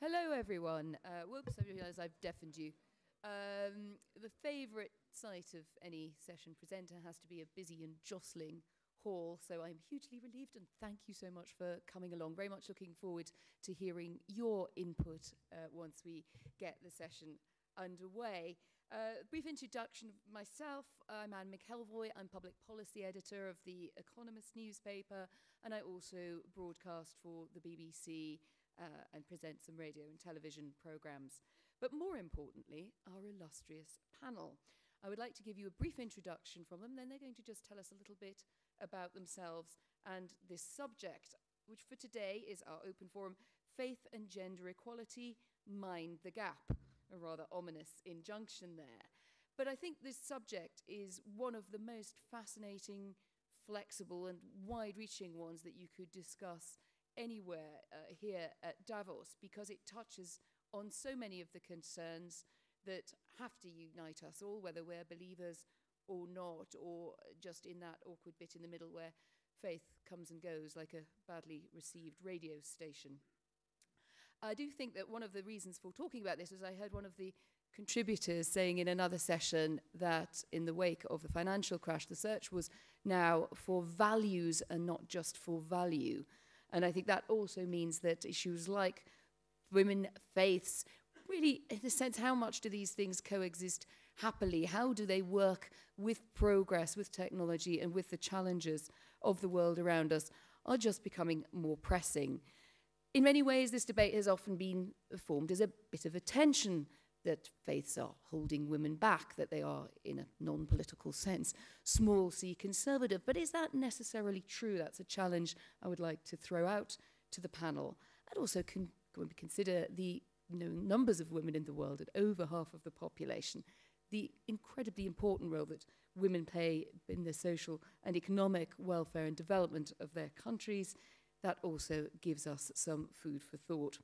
Hello, everyone. Uh, whoops, I realise I've deafened you. Um, the favourite sight of any session presenter has to be a busy and jostling hall, so I'm hugely relieved and thank you so much for coming along. Very much looking forward to hearing your input uh, once we get the session underway. Uh, brief introduction of myself. I'm Anne McElvoy. I'm public policy editor of the Economist newspaper, and I also broadcast for the BBC uh, and present some radio and television programs. But more importantly, our illustrious panel. I would like to give you a brief introduction from them, then they're going to just tell us a little bit about themselves and this subject, which for today is our open forum Faith and Gender Equality Mind the Gap. A rather ominous injunction there. But I think this subject is one of the most fascinating, flexible, and wide reaching ones that you could discuss anywhere uh, here at Davos because it touches on so many of the concerns that have to unite us all, whether we're believers or not, or just in that awkward bit in the middle where faith comes and goes like a badly received radio station. I do think that one of the reasons for talking about this was I heard one of the contributors saying in another session that in the wake of the financial crash, the search was now for values and not just for value. And I think that also means that issues like women faiths, really, in a sense, how much do these things coexist happily? How do they work with progress, with technology, and with the challenges of the world around us are just becoming more pressing. In many ways, this debate has often been formed as a bit of a tension that faiths are holding women back, that they are, in a non political sense, small c conservative. But is that necessarily true? That's a challenge I would like to throw out to the panel. I'd also con- consider the numbers of women in the world at over half of the population, the incredibly important role that women play in the social and economic welfare and development of their countries, that also gives us some food for thought.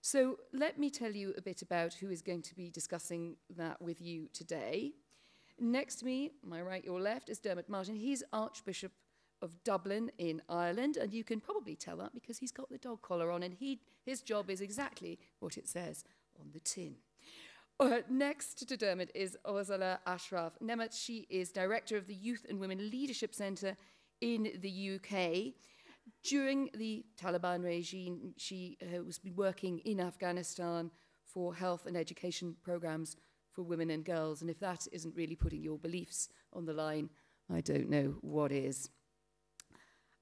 So let me tell you a bit about who is going to be discussing that with you today. Next to me, my right, your left, is Diarmuid Martin. He's Archbishop of Dublin in Ireland, and you can probably tell that because he's got the dog collar on, and he, his job is exactly what it says on the tin. Uh, next to Diarmuid is Orzala Ashraf Nemat. She is director of the Youth and Women Leadership Centre in the UK. During the Taliban regime, she uh, was working in Afghanistan for health and education programs for women and girls. And if that isn't really putting your beliefs on the line, I don't know what is.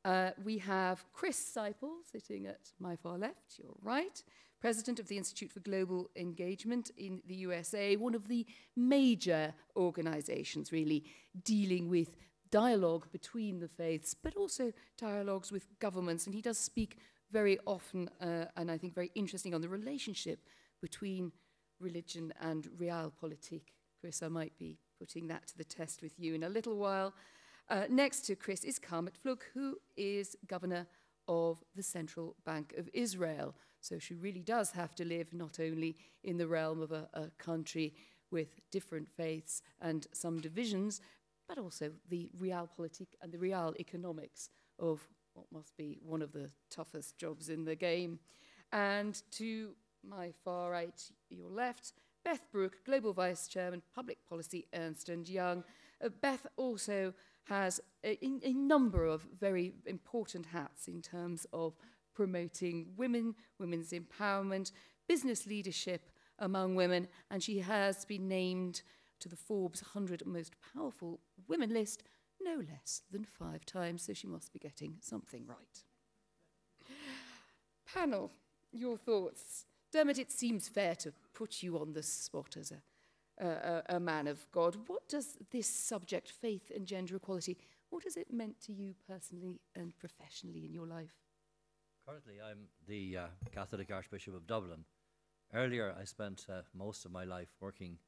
Uh, we have Chris Seiple sitting at my far left, your right, president of the Institute for Global Engagement in the USA, one of the major organizations really dealing with dialogue between the faiths, but also dialogues with governments. And he does speak very often, uh, and I think very interesting, on the relationship between religion and realpolitik. Chris, I might be putting that to the test with you in a little while. Uh, next to Chris is Karnit Flug, who is governor of the Central Bank of Israel. So she really does have to live not only in the realm of a, a country with different faiths and some divisions, but also the realpolitik and the real economics of what must be one of the toughest jobs in the game. And to my far right, your left, Beth Brooke, Global Vice Chairman, Public Policy, Ernst & Young. Uh, Beth also has a, a number of very important hats in terms of promoting women, women's empowerment, business leadership among women, and she has been named to the Forbes 100 most powerful women list no less than five times, so she must be getting something right. Panel, your thoughts. Diarmuid, it seems fair to put you on the spot as a, a, a man of God. What does this subject, faith and gender equality, what has it meant to you personally and professionally in your life? Currently, I'm the uh, Catholic Archbishop of Dublin. Earlier, I spent uh, most of my life working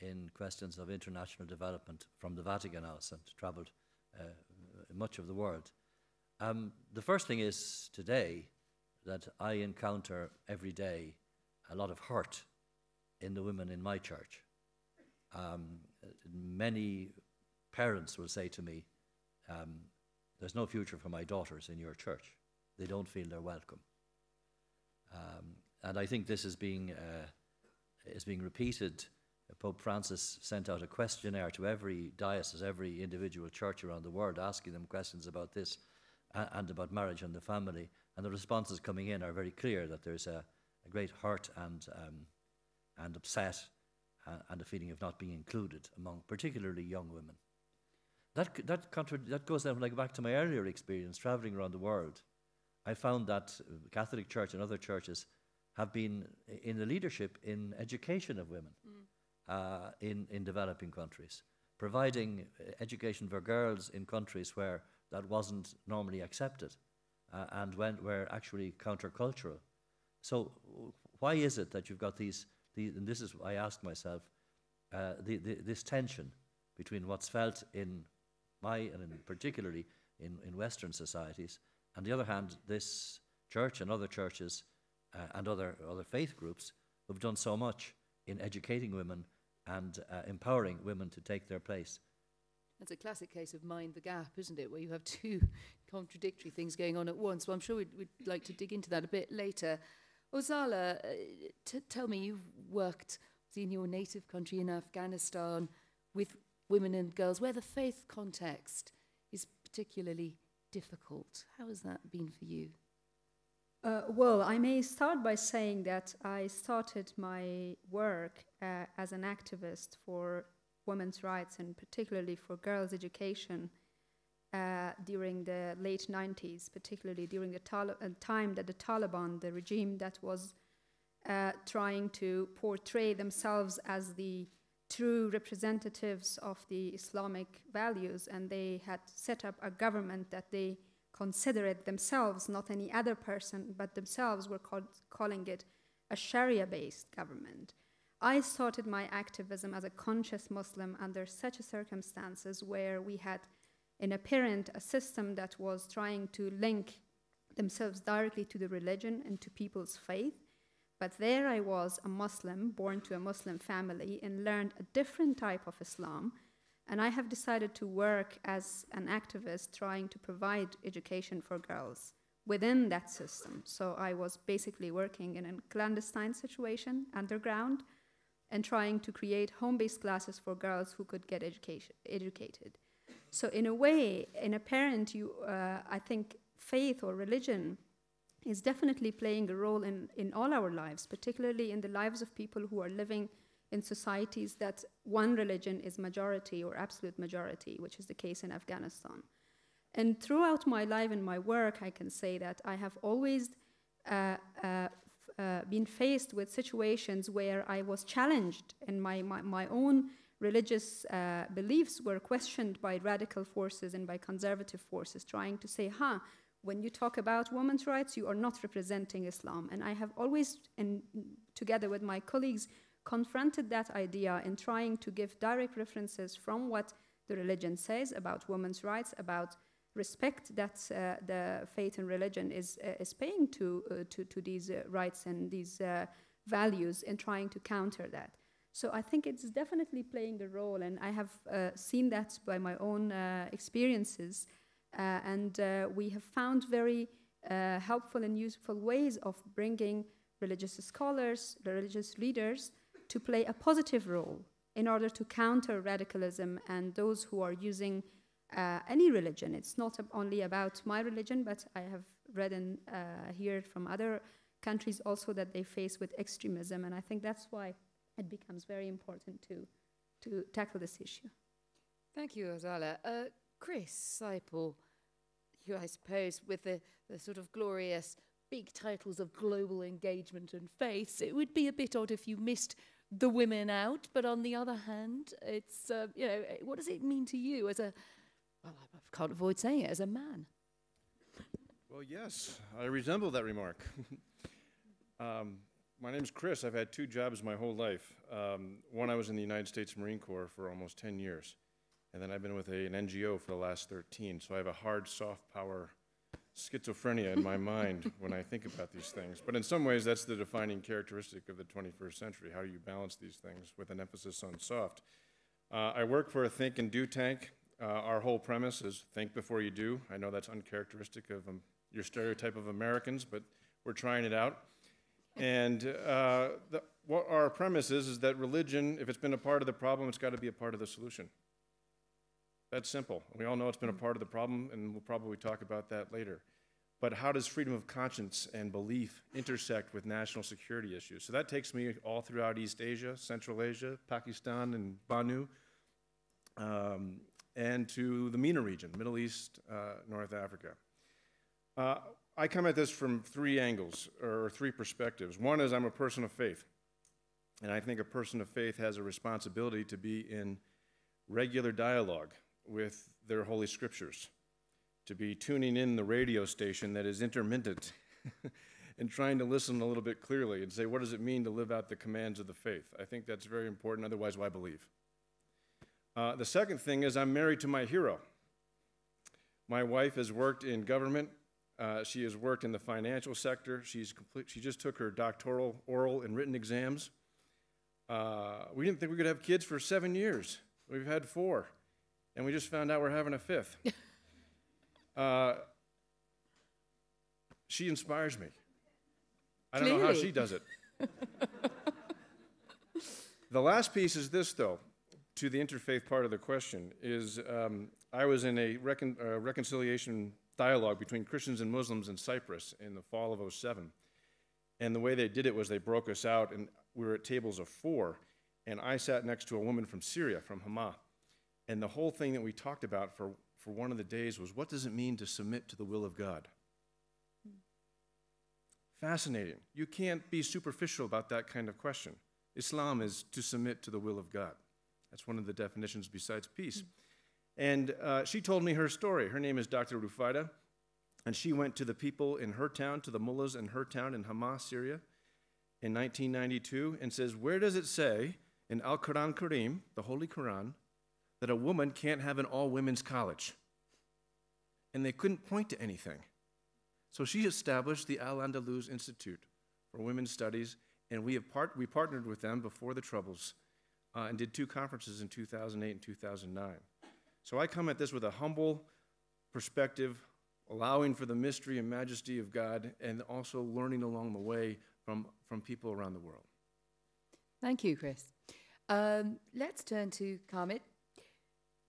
in questions of international development from the Vatican House and travelled uh, much of the world. Um, the first thing is today that I encounter every day a lot of hurt in the women in my church. Um, many parents will say to me, um, There's no future for my daughters in your church. They don't feel they're welcome. Um, and I think this is being uh, is being repeated. Pope Francis sent out a questionnaire to every diocese, every individual church around the world, asking them questions about this uh, and about marriage and the family. And the responses coming in are very clear that there's a, a great hurt and um, and upset uh, and a feeling of not being included among particularly young women. That, that, contra- that goes down, like back to my earlier experience traveling around the world. I found that the Catholic Church and other churches have been in the leadership in education of women mm. Uh, in, in developing countries, providing education for girls in countries where that wasn't normally accepted uh, and when, were actually countercultural. So, why is it that you've got these the, and this is I ask myself, uh, the, the, this tension between what's felt in my, and in particularly in, in Western societies, and the other hand, this church and other churches uh, and other, other faith groups who've done so much in educating women and uh, empowering women to take their place. That's a classic case of mind the gap, isn't it? Where you have two contradictory things going on at once. Well, I'm sure we'd, we'd like to dig into that a bit later. Orzala, uh, tell me, you've worked in your native country in Afghanistan with women and girls where the faith context is particularly difficult. How has that been for you? Uh, well, I may start by saying that I started my work uh, as an activist for women's rights and particularly for girls' education uh, during the late 90s, particularly during the Tal- uh, time that the Taliban, the regime that was uh, trying to portray themselves as the true representatives of the Islamic values, and they had set up a government that they considered themselves, not any other person, but themselves were called, calling it a Sharia based government. I started my activism as a conscious Muslim under such circumstances where we had in a parent, a system that was trying to link themselves directly to the religion and to people's faith. But there I was, a Muslim, born to a Muslim family, and learned a different type of Islam. And I have decided to work as an activist trying to provide education for girls within that system. So I was basically working in a clandestine situation, underground, and trying to create home based classes for girls who could get education, educated. So in a way, in a parent, you, uh, I think faith or religion is definitely playing a role in, in all our lives, particularly in the lives of people who are living in societies that one religion is majority or absolute majority, which is the case in Afghanistan. And throughout my life and my work, I can say that I have always uh, uh, uh, been faced with situations where I was challenged and my, my, my own religious uh, beliefs were questioned by radical forces and by conservative forces, trying to say, huh, when you talk about women's rights, you are not representing Islam. And I have always, in, together with my colleagues, confronted that idea in trying to give direct references from what the religion says about women's rights, about respect that uh, the faith and religion is, uh, is paying to, uh, to, to, these uh, rights and these uh, values, in trying to counter that. So I think it's definitely playing a role, and I have uh, seen that by my own experiences. And we have found very helpful and useful ways of bringing religious scholars, religious leaders, to play a positive role in order to counter radicalism and those who are using uh, any religion. It's not only about my religion, but I have read and heard from other countries also that they face with extremism, and I think that's why it becomes very important to, to tackle this issue. Thank you, Orzala. Uh, Chris Seiple, you, I suppose, with the, the sort of glorious big titles of global engagement and faith, it would be a bit odd if you missed the women out. But on the other hand, it's, uh, you know, what does it mean to you as a, well, I can't avoid saying it, as a man? Well, yes, I resemble that remark. um, my name is Chris. I've had two jobs my whole life. Um, one, I was in the United States Marine Corps for almost 10 years. And then I've been with a, an NGO for the last 13. So I have a hard, soft power schizophrenia in my mind when I think about these things. But in some ways, that's the defining characteristic of the 21st century. How do you balance these things with an emphasis on soft? Uh, I work for a think and do tank. Uh, our whole premise is think before you do. I know that's uncharacteristic of um, your stereotype of Americans, but we're trying it out. and uh, the, what our premise is is that religion, if it's been a part of the problem, it's got to be a part of the solution. That's simple. We all know it's been a part of the problem, and we'll probably talk about that later. But how does freedom of conscience and belief intersect with national security issues? So that takes me all throughout East Asia, Central Asia, Pakistan, and Banu, um, and to the MENA region, Middle East, uh, North Africa. Uh, I come at this from three angles or three perspectives. One is I'm a person of faith, and I think a person of faith has a responsibility to be in regular dialogue with their holy scriptures, to be tuning in the radio station that is intermittent and trying to listen a little bit clearly and say, what does it mean to live out the commands of the faith? I think that's very important, otherwise, why believe? Uh, the second thing is I'm married to my hero. My wife has worked in government. Uh, she has worked in the financial sector. She's complete, she just took her doctoral oral and written exams. Uh, we didn't think we could have kids for seven years. We've had four, and we just found out we're having a fifth. Uh, she inspires me. I don't know how she does it. the last piece is this, though, to the interfaith part of the question, is um, I was in a recon, uh, reconciliation dialogue between Christians and Muslims in Cyprus in the fall of 07. And the way they did it was they broke us out, and we were at tables of four, and I sat next to a woman from Syria, from Hama. And the whole thing that we talked about for, for one of the days was what does it mean to submit to the will of God? Fascinating. You can't be superficial about that kind of question. Islam is to submit to the will of God. That's one of the definitions besides peace. And uh, she told me her story. Her name is Dr. Rufaida, and she went to the people in her town, to the mullahs in her town in Hamas, Syria, in 1992, and says, Where does it say in Al Quran Kareem, the Holy Quran, that a woman can't have an all women's college? And they couldn't point to anything. So she established the Al Andalus Institute for Women's Studies, and we, have part- we partnered with them before the Troubles uh, and did two conferences in 2008 and 2009. So I come at this with a humble perspective, allowing for the mystery and majesty of God, and also learning along the way from, from people around the world. Thank you, Chris. Um, let's turn to Karnit.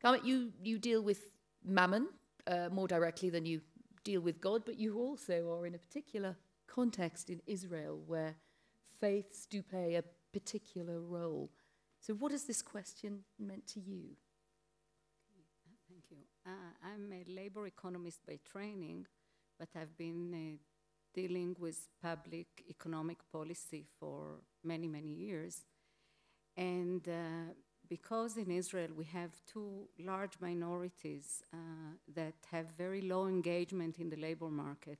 You, you deal with mammon uh, more directly than you deal with God, but you also are in a particular context in Israel where faiths do play a particular role. So, what has this question meant to you? Thank you. Uh, I'm a labor economist by training, but I've been uh, dealing with public economic policy for many, many years. And uh, because in Israel we have two large minorities uh, that have very low engagement in the labor market,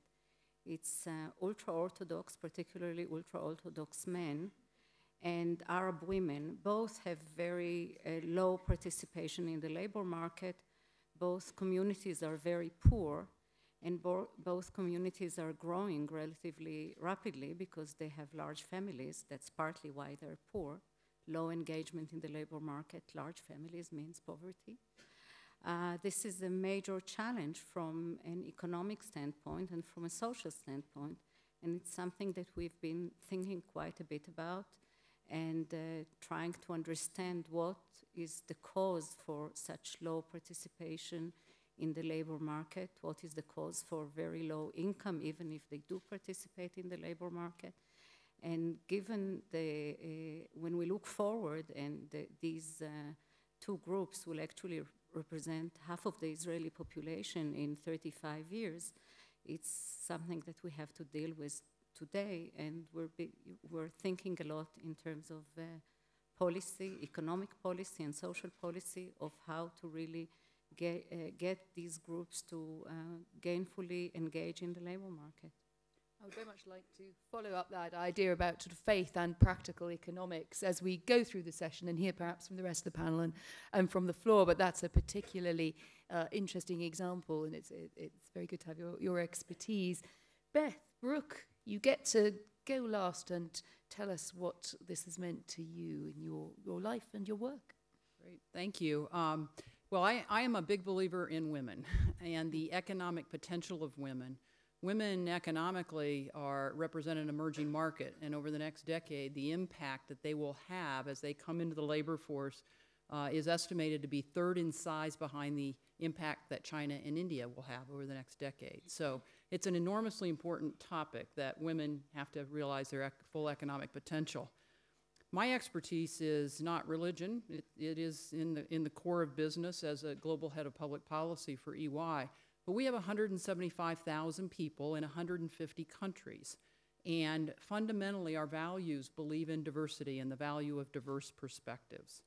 it's uh, ultra Orthodox, particularly ultra Orthodox men, and Arab women both have very uh, low participation in the labor market. Both communities are very poor, and bo- both communities are growing relatively rapidly because they have large families. That's partly why they're poor. Low engagement in the labor market, large families means poverty. Uh, this is a major challenge from an economic standpoint and from a social standpoint, and it's something that we've been thinking quite a bit about and uh, trying to understand what is the cause for such low participation in the labor market, what is the cause for very low income, even if they do participate in the labor market. And given the, uh, when we look forward and the, these uh, two groups will actually represent half of the Israeli population in 35 years, it's something that we have to deal with today, and we're, be, we're thinking a lot in terms of uh, policy, economic policy, and social policy of how to really get, uh, get these groups to uh, gainfully engage in the labor market. I would very much like to follow up that idea about sort of faith and practical economics as we go through the session and hear perhaps from the rest of the panel and, and from the floor. But that's a particularly uh, interesting example, and it's, it, it's very good to have your, your expertise. Beth, Brooke, you get to go last and tell us what this has meant to you in your, your life and your work. Great, thank you. Um, well, I, I am a big believer in women and the economic potential of women. Women economically are represent an emerging market, and over the next decade, the impact that they will have as they come into the labor force uh, is estimated to be third in size behind the impact that China and India will have over the next decade. So it's an enormously important topic that women have to realize their ec- full economic potential. My expertise is not religion. It, it is in the, in the core of business as a global head of public policy for EY. But we have 175,000 people in 150 countries. And fundamentally, our values believe in diversity and the value of diverse perspectives.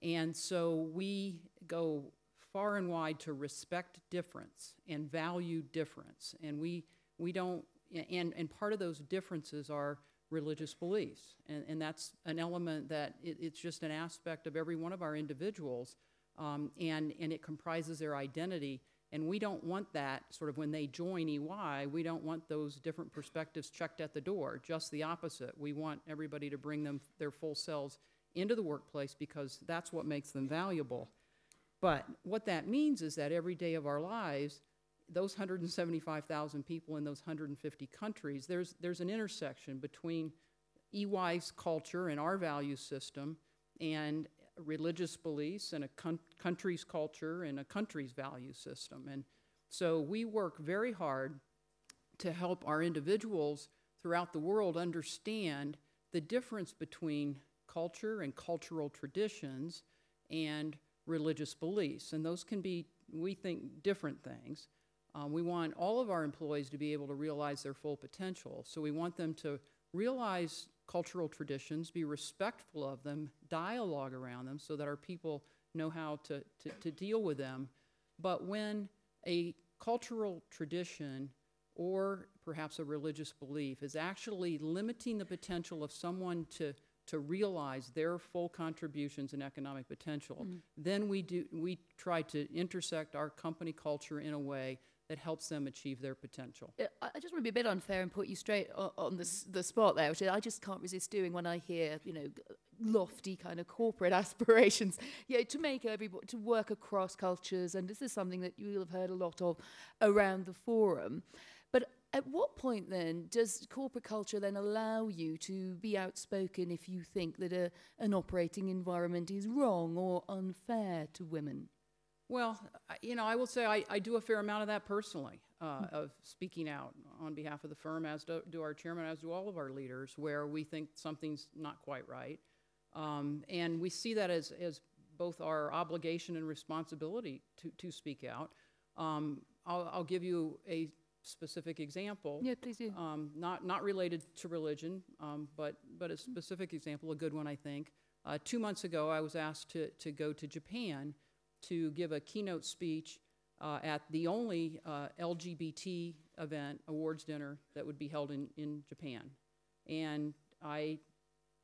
And so we go far and wide to respect difference and value difference. And we, we don't, and, and part of those differences are religious beliefs. And, and that's an element that it, it's just an aspect of every one of our individuals, um, and, and it comprises their identity. And we don't want that sort of when they join EY, we don't want those different perspectives checked at the door. Just the opposite. We want everybody to bring them their full selves into the workplace because that's what makes them valuable. But what that means is that every day of our lives, those 175,000 people in those 150 countries, there's, there's an intersection between EY's culture and our value system and religious beliefs and a con- country's culture and a country's value system. And so we work very hard to help our individuals throughout the world understand the difference between culture and cultural traditions and religious beliefs. And those can be, we think, different things. Um, we want all of our employees to be able to realize their full potential. So we want them to realize cultural traditions, be respectful of them, dialogue around them so that our people know how to, to, to deal with them. But when a cultural tradition or perhaps a religious belief is actually limiting the potential of someone to to realize their full contributions and economic potential, mm-hmm. then we do we try to intersect our company culture in a way that helps them achieve their potential. I just want to be a bit unfair and put you straight on, the, the spot there, which I just can't resist doing when I hear, you know, lofty kind of corporate aspirations. Yeah, to make everybody to work across cultures, and this is something that you will have heard a lot of around the forum. But at what point then does corporate culture then allow you to be outspoken if you think that a, an operating environment is wrong or unfair to women? Well, you know, I will say I, I do a fair amount of that personally, uh, of speaking out on behalf of the firm, as do, do our chairman, as do all of our leaders, where we think something's not quite right. Um, and we see that as, as both our obligation and responsibility to, to speak out. Um, I'll, I'll give you a specific example. Yeah, please do. Um, not, not related to religion, um, but, but a specific example, a good one, I think. Uh, two months ago, I was asked to, to go to Japan to give a keynote speech uh, at the only uh, LGBT event, awards dinner, that would be held in, in Japan. And I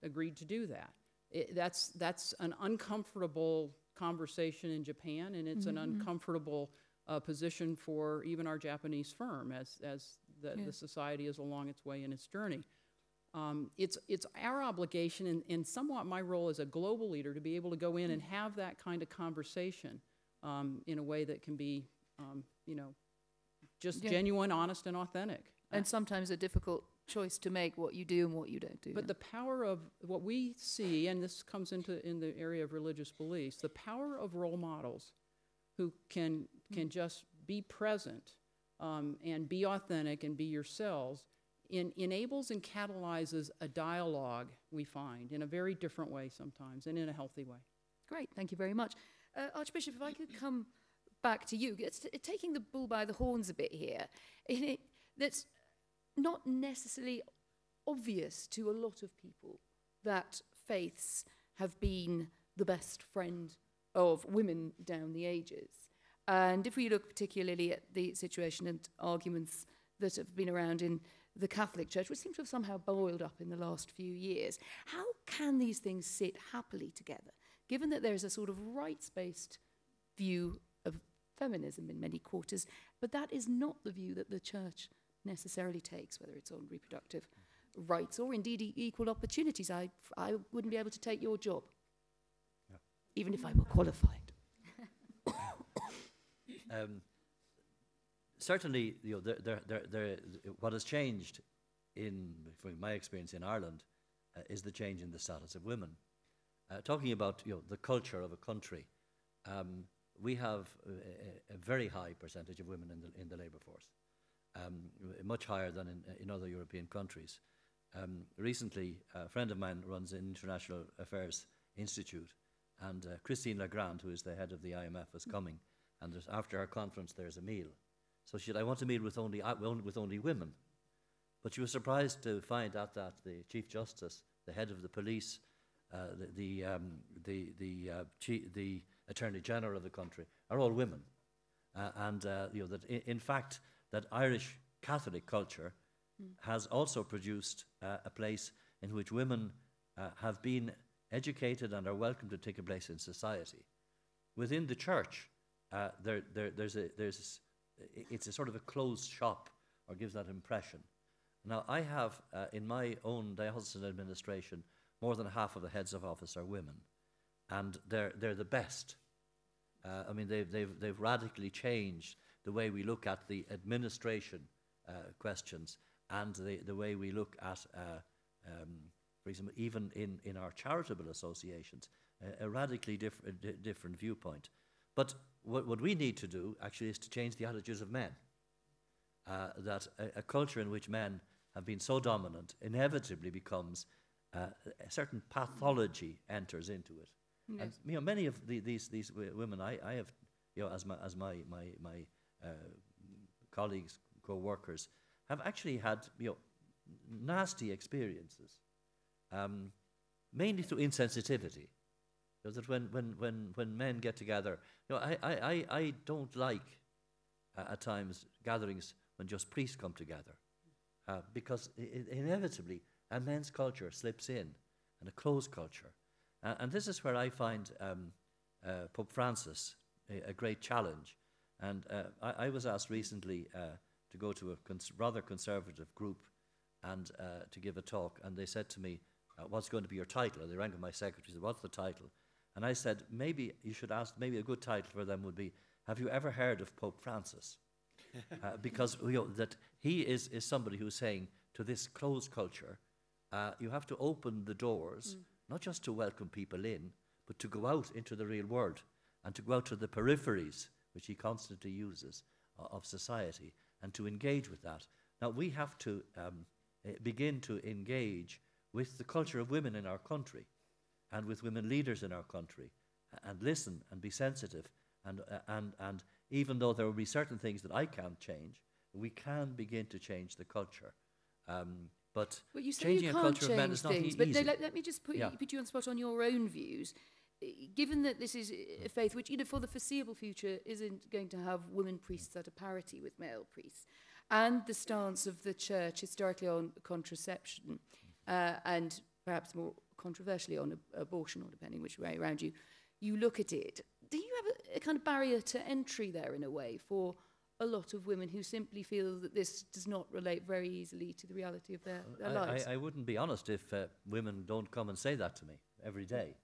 agreed to do that. It, that's, that's an uncomfortable conversation in Japan, and it's an uncomfortable uh, position for even our Japanese firm as, as the, Yeah. the society is along its way in its journey. Um, it's, it's our obligation and, and somewhat my role as a global leader to be able to go in and have that kind of conversation um, in a way that can be, um, you know, just Yeah. genuine, honest, and authentic. And sometimes a difficult choice to make what you do and what you don't do. But the power of what we see, and this comes into in the area of religious beliefs, the power of role models who can can just be present um, and be authentic and be yourselves in, enables and catalyzes a dialogue we find in a very different way sometimes and in a healthy way. Great, thank you very much. Uh, Archbishop, if I could come back to you, it's t- taking the bull by the horns a bit here. In it, that's not necessarily obvious to a lot of people that faiths have been the best friend of women down the ages. And if we look particularly at the situation and arguments that have been around in the Catholic Church, which seem to have somehow boiled up in the last few years, how can these things sit happily together, given that there's a sort of rights based view of feminism in many quarters, but that is not the view that the Church necessarily takes, whether it's on reproductive rights or indeed e- equal opportunities? I, I wouldn't be able to take your job, Yeah. even if I were qualified. Um, certainly, you know, there, there, there, there, what has changed in, from my experience in Ireland, uh, is the change in the status of women. Uh, talking about you know, the culture of a country, um, we have a, a, very high percentage of women in the, in the labour force, um, much higher than in, in other European countries. Um, recently, a friend of mine runs an international affairs institute, and uh, Christine Lagarde, who is the head of the IMF, is coming. And after our conference, there's a meal. So she said, I want to meet with only, with only women. But she was surprised to find out that the Chief Justice, the head of the police, uh, the, the, um, the, the, uh, the Attorney General of the country are all women. Uh, and uh, you know, that in, in, fact, that Irish Catholic culture mm. has also produced uh, a place in which women uh, have been educated and are welcome to take a place in society. Within the church, there, there, there's a, there's, it's a sort of a closed shop, or gives that impression. Now, I have uh, in my own diocesan administration, more than half of the heads of office are women, and they're, they're the best. Uh, I mean, they've, they've, they've radically changed the way we look at the administration uh, questions and the, the way we look at uh, um, for example, even in, in our charitable associations, a radically diff- different viewpoint. But what, what we need to do actually is to change the attitudes of men. Uh, that a, a, culture in which men have been so dominant inevitably becomes uh, a certain pathology enters into it. Yes. And you know, many of the, these these women I, I have, you know, as my as my my my uh, colleagues, co-workers, have actually had you know nasty experiences um, mainly through insensitivity. That when, when, when, when men get together, you know, I, I, I don't like uh, at times gatherings when just priests come together uh, because it, inevitably a men's culture slips in and a closed culture. Uh, and this is where I find um, uh, Pope Francis a, a, great challenge. And uh, I, I, was asked recently uh, to go to a cons- rather conservative group and to give a talk, and they said to me, what's going to be your title? And they rang my secretary, said, what's the title? And I said, maybe you should ask, maybe a good title for them would be, have you ever heard of Pope Francis? uh, because you know, that he is, is somebody who's saying to this closed culture, uh, you have to open the doors, mm. not just to welcome people in, but to go out into the real world and to go out to the peripheries, which he constantly uses, uh, of society, and to engage with that. Now, we have to um, eh, begin to engage with the culture of women in our country and with women leaders in our country and listen and be sensitive. And, uh, and, and even though there will be certain things that I can't change, we can begin to change the culture. Um, but well, you changing you a culture of men is not things, e- but easy. let, let, me just put, yeah. you, put you on spot on your own views. Given that this is a faith which, you know, for the foreseeable future isn't going to have women priests at a parity with male priests, and the stance of the church historically on contraception, uh, and perhaps more controversially on ab- abortion, or depending which way around you, you look at it. Do you have a, a kind of barrier to entry there in a way for a lot of women who simply feel that this does not relate very easily to the reality of their, their I, lives? I, I, wouldn't be honest if uh, women don't come and say that to me every day.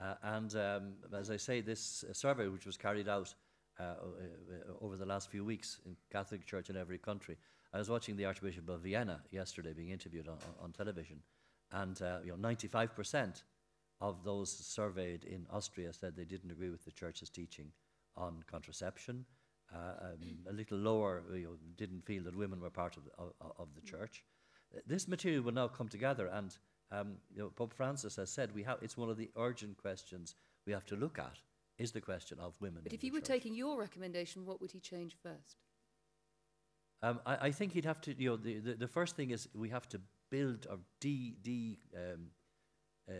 Uh, and um, as I say, this uh, survey, which was carried out uh, uh, over the last few weeks in Catholic Church in every country, I was watching the Archbishop of Vienna yesterday being interviewed on, on television, and uh, you know, 95% of those surveyed in Austria said they didn't agree with the church's teaching on contraception. Uh, um, a little lower, you know, didn't feel that women were part of the, of, of the church. Uh, this material will now come together, and um, you know, Pope Francis has said we have, it's one of the urgent questions we have to look at is the question of women. But if he were church. taking your recommendation, what would he change first? Um, I, I, think he'd have to, you know, the, the, the, first thing is we have to build or de, de um, uh,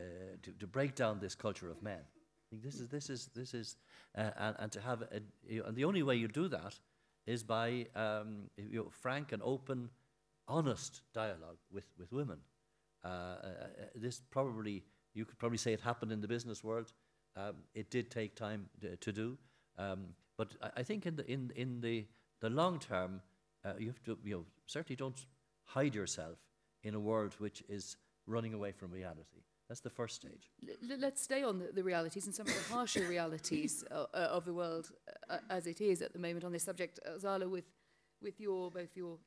to, to break down this culture of men. I think this is, this is, this is, uh, and, and to have, a, you know, and the only way you do that is by um, you know, frank and open, honest dialogue with, with women. Uh, uh, this probably, you could probably say it happened in the business world. Um, it did take time to, to do. Um, but I, I, think in the, in, in the, the long term, uh, you have to, you know, certainly don't hide yourself in a world which is running away from reality. That's the first stage. L- let's stay on the, the, realities and some of the harsher realities uh, uh, of the world uh, as it is at the moment on this subject. Uh, Zala, with with your both your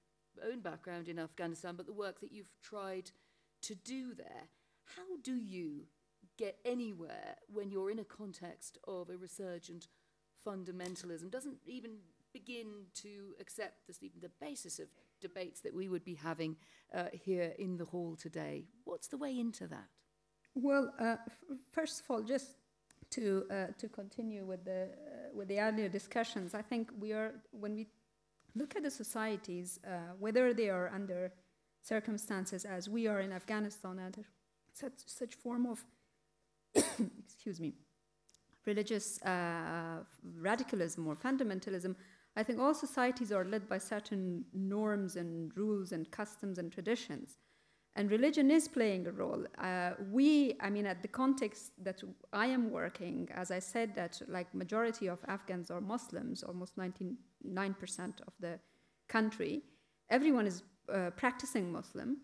own background in Afghanistan, but the work that you've tried to do there. How do you get anywhere when you're in a context of a resurgent fundamentalism? Doesn't even begin to accept this, even the basis of debates that we would be having uh, here in the hall today. What's the way into that? Well, uh, first of all, just to uh, to continue with the uh, with the earlier discussions, I think we are when we look at the societies, uh, whether they are under circumstances as we are in Afghanistan, under such such form of excuse me, religious uh, radicalism or fundamentalism. I think all societies are led by certain norms and rules and customs and traditions and religion is playing a role. Uh, we, I mean, at the context that I am working, as I said, that like majority of Afghans are Muslims, almost 99% of the country. Everyone is uh, practicing Muslim.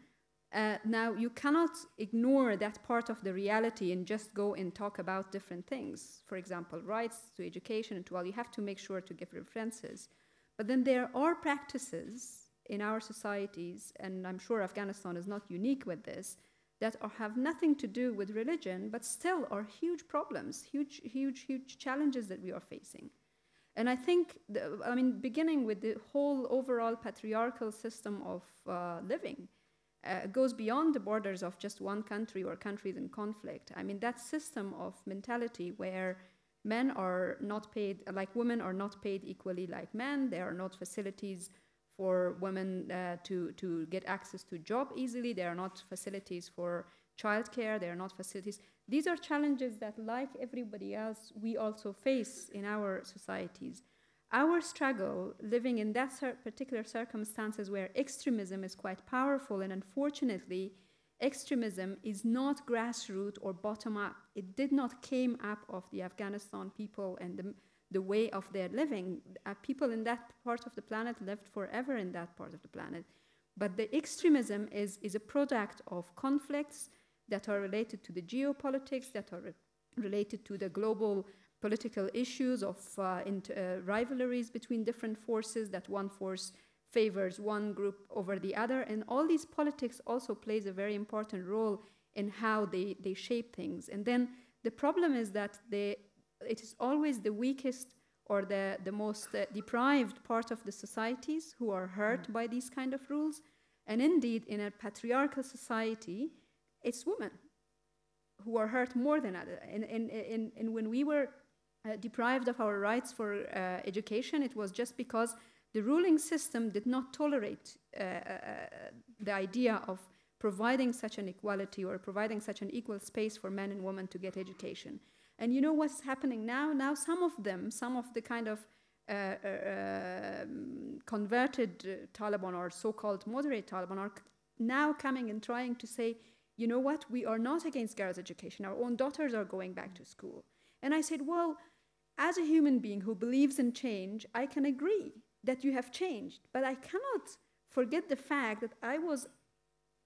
Uh, now, you cannot ignore that part of the reality and just go and talk about different things. For example, rights to education and to all. You have to make sure to give references. But then there are practices in our societies, and I'm sure Afghanistan is not unique with this, that are, have nothing to do with religion, but still are huge problems, huge, huge, huge challenges that we are facing. And I think, the, I mean, beginning with the whole overall patriarchal system of uh, living, uh, goes beyond the borders of just one country or countries in conflict. I mean, that system of mentality where men are not paid, like women are not paid equally like men, there are not facilities for women uh, to, to get access to job easily. There are not facilities for childcare. There are not facilities. These are challenges that, like everybody else, we also face in our societies. Our struggle, living in that particular circumstances where extremism is quite powerful, and unfortunately, extremism is not grassroots or bottom up. It did not came up of the Afghanistan people and the the way of their living. Uh, people in that part of the planet lived forever in that part of the planet. But the extremism is, is a product of conflicts that are related to the geopolitics, that are re- related to the global political issues of uh, uh, rivalries between different forces, that one force favors one group over the other. And all these politics also plays a very important role in how they, they shape things. And then the problem is that they it is always the weakest or the, the most uh, deprived part of the societies who are hurt mm. by these kind of rules. And indeed, in a patriarchal society, it's women who are hurt more than others. And, and, and, and when we were uh, deprived of our rights for uh, education, it was just because the ruling system did not tolerate uh, uh, the idea of providing such an equality or providing such an equal space for men and women to get education. And you know what's happening now? Now, some of them, some of the kind of uh, uh, um, converted Taliban or so called moderate Taliban are now coming and trying to say, you know what, we are not against girls' education. Our own daughters are going back to school. And I said, well, as a human being who believes in change, I can agree that you have changed, but I cannot forget the fact that I was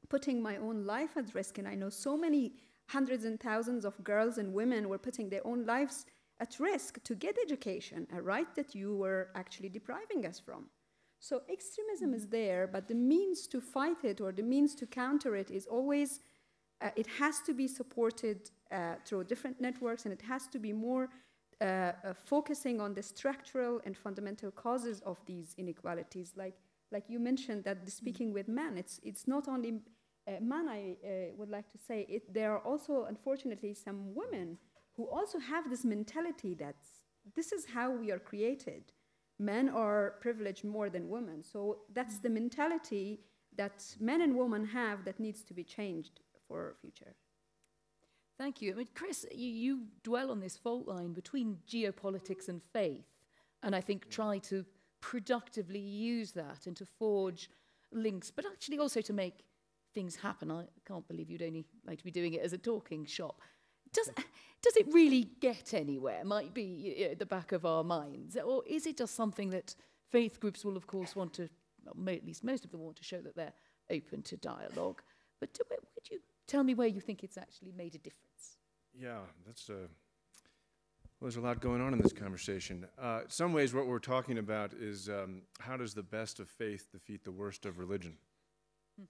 putting my own life at risk, and I know so many hundreds and thousands of girls and women were putting their own lives at risk to get education, a right that you were actually depriving us from. So extremism is there, but the means to fight it or the means to counter it is always, uh, it has to be supported uh, through different networks and it has to be more uh, uh focusing on the structural and fundamental causes of these inequalities. Like, like you mentioned that the speaking with men, it's, it's not only uh, man, I would like to say, it, there are also, unfortunately, some women who also have this mentality that this is how we are created. Men are privileged more than women. So that's the mentality that men and women have that needs to be changed for future. Thank you. I mean, Chris, you, you dwell on this fault line between geopolitics and faith, and I think try to productively use that and to forge links, but actually also to make things happen. I can't believe you'd only like to be doing it as a talking shop. Does, does it really get anywhere? Might be at the back of our minds. Or is it just something that faith groups will, of course, want to, well, at least most of them want to show that they're open to dialogue. But do, would you tell me where you think it's actually made a difference? Yeah, that's a, Well, there's a lot going on in this conversation. Uh, in some ways, what we're talking about is um, how does the best of faith defeat the worst of religion? Hmm.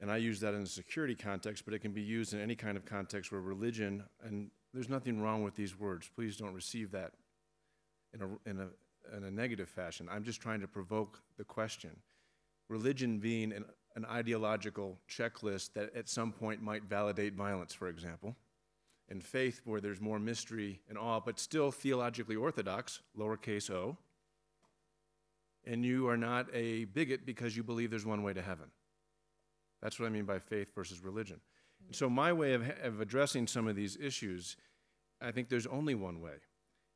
And I use that in a security context, but it can be used in any kind of context where religion, and there's nothing wrong with these words. Please don't receive that in a, in a, in a negative fashion. I'm just trying to provoke the question. Religion being an, an ideological checklist that at some point might validate violence, for example and faith where there's more mystery and awe, but still theologically orthodox, lowercase o. And you are not a bigot because you believe there's one way to heaven. That's what I mean by faith versus religion. And so my way of, of addressing some of these issues, I think there's only one way,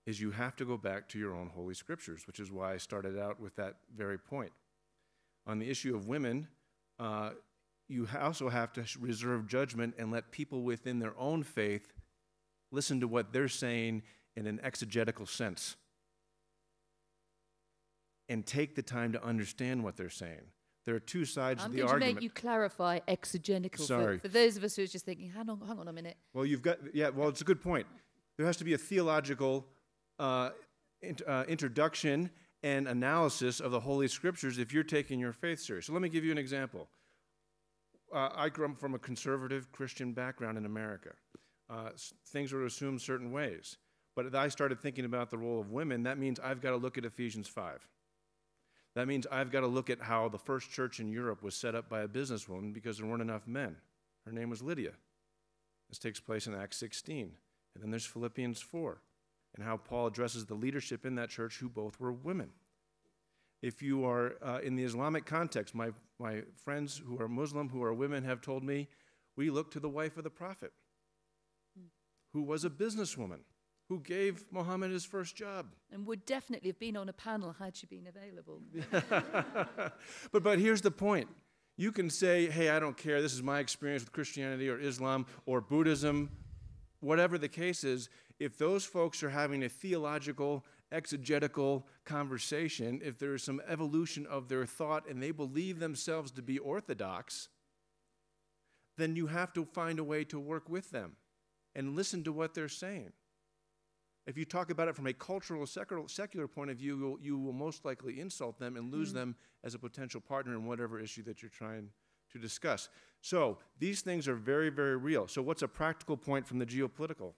is you have to go back to your own holy scriptures, which is why I started out with that very point. On the issue of women, uh, you also have to reserve judgment and let people within their own faith listen to what they're saying in an exegetical sense and take the time to understand what they're saying. There are two sides I'm to the going to argument. make you clarify exegetical Sorry. For, for those of us who are just thinking, hang on, hang on a minute. Well, you've got, yeah, well, it's a good point. There has to be a theological uh, int- uh, introduction and analysis of the Holy Scriptures if you're taking your faith serious. So let me give you an example. Uh, I grew up from a conservative Christian background in America. Uh, things were assumed certain ways. But I started thinking about the role of women, that means I've got to look at Ephesians 5. That means I've got to look at how the first church in Europe was set up by a businesswoman because there weren't enough men. Her name was Lydia. This takes place in Acts 16. And then there's Philippians 4, and how Paul addresses the leadership in that church who both were women. If you are uh, in the Islamic context, my, my friends who are Muslim, who are women, have told me we look to the wife of the prophet, who was a businesswoman, who gave Muhammad his first job. And would definitely have been on a panel had she been available. but but here's the point. You can say, "Hey, I don't care. This is my experience with Christianity or Islam or Buddhism, whatever the case is." If those folks are having a theological, exegetical conversation, if there is some evolution of their thought and they believe themselves to be orthodox, then you have to find a way to work with them and listen to what they're saying. If you talk about it from a cultural, secular, secular point of view, you will most likely insult them and lose them as a potential partner in whatever issue that you're trying to discuss. So these things are very, very real. So, what's a practical point from the geopolitical?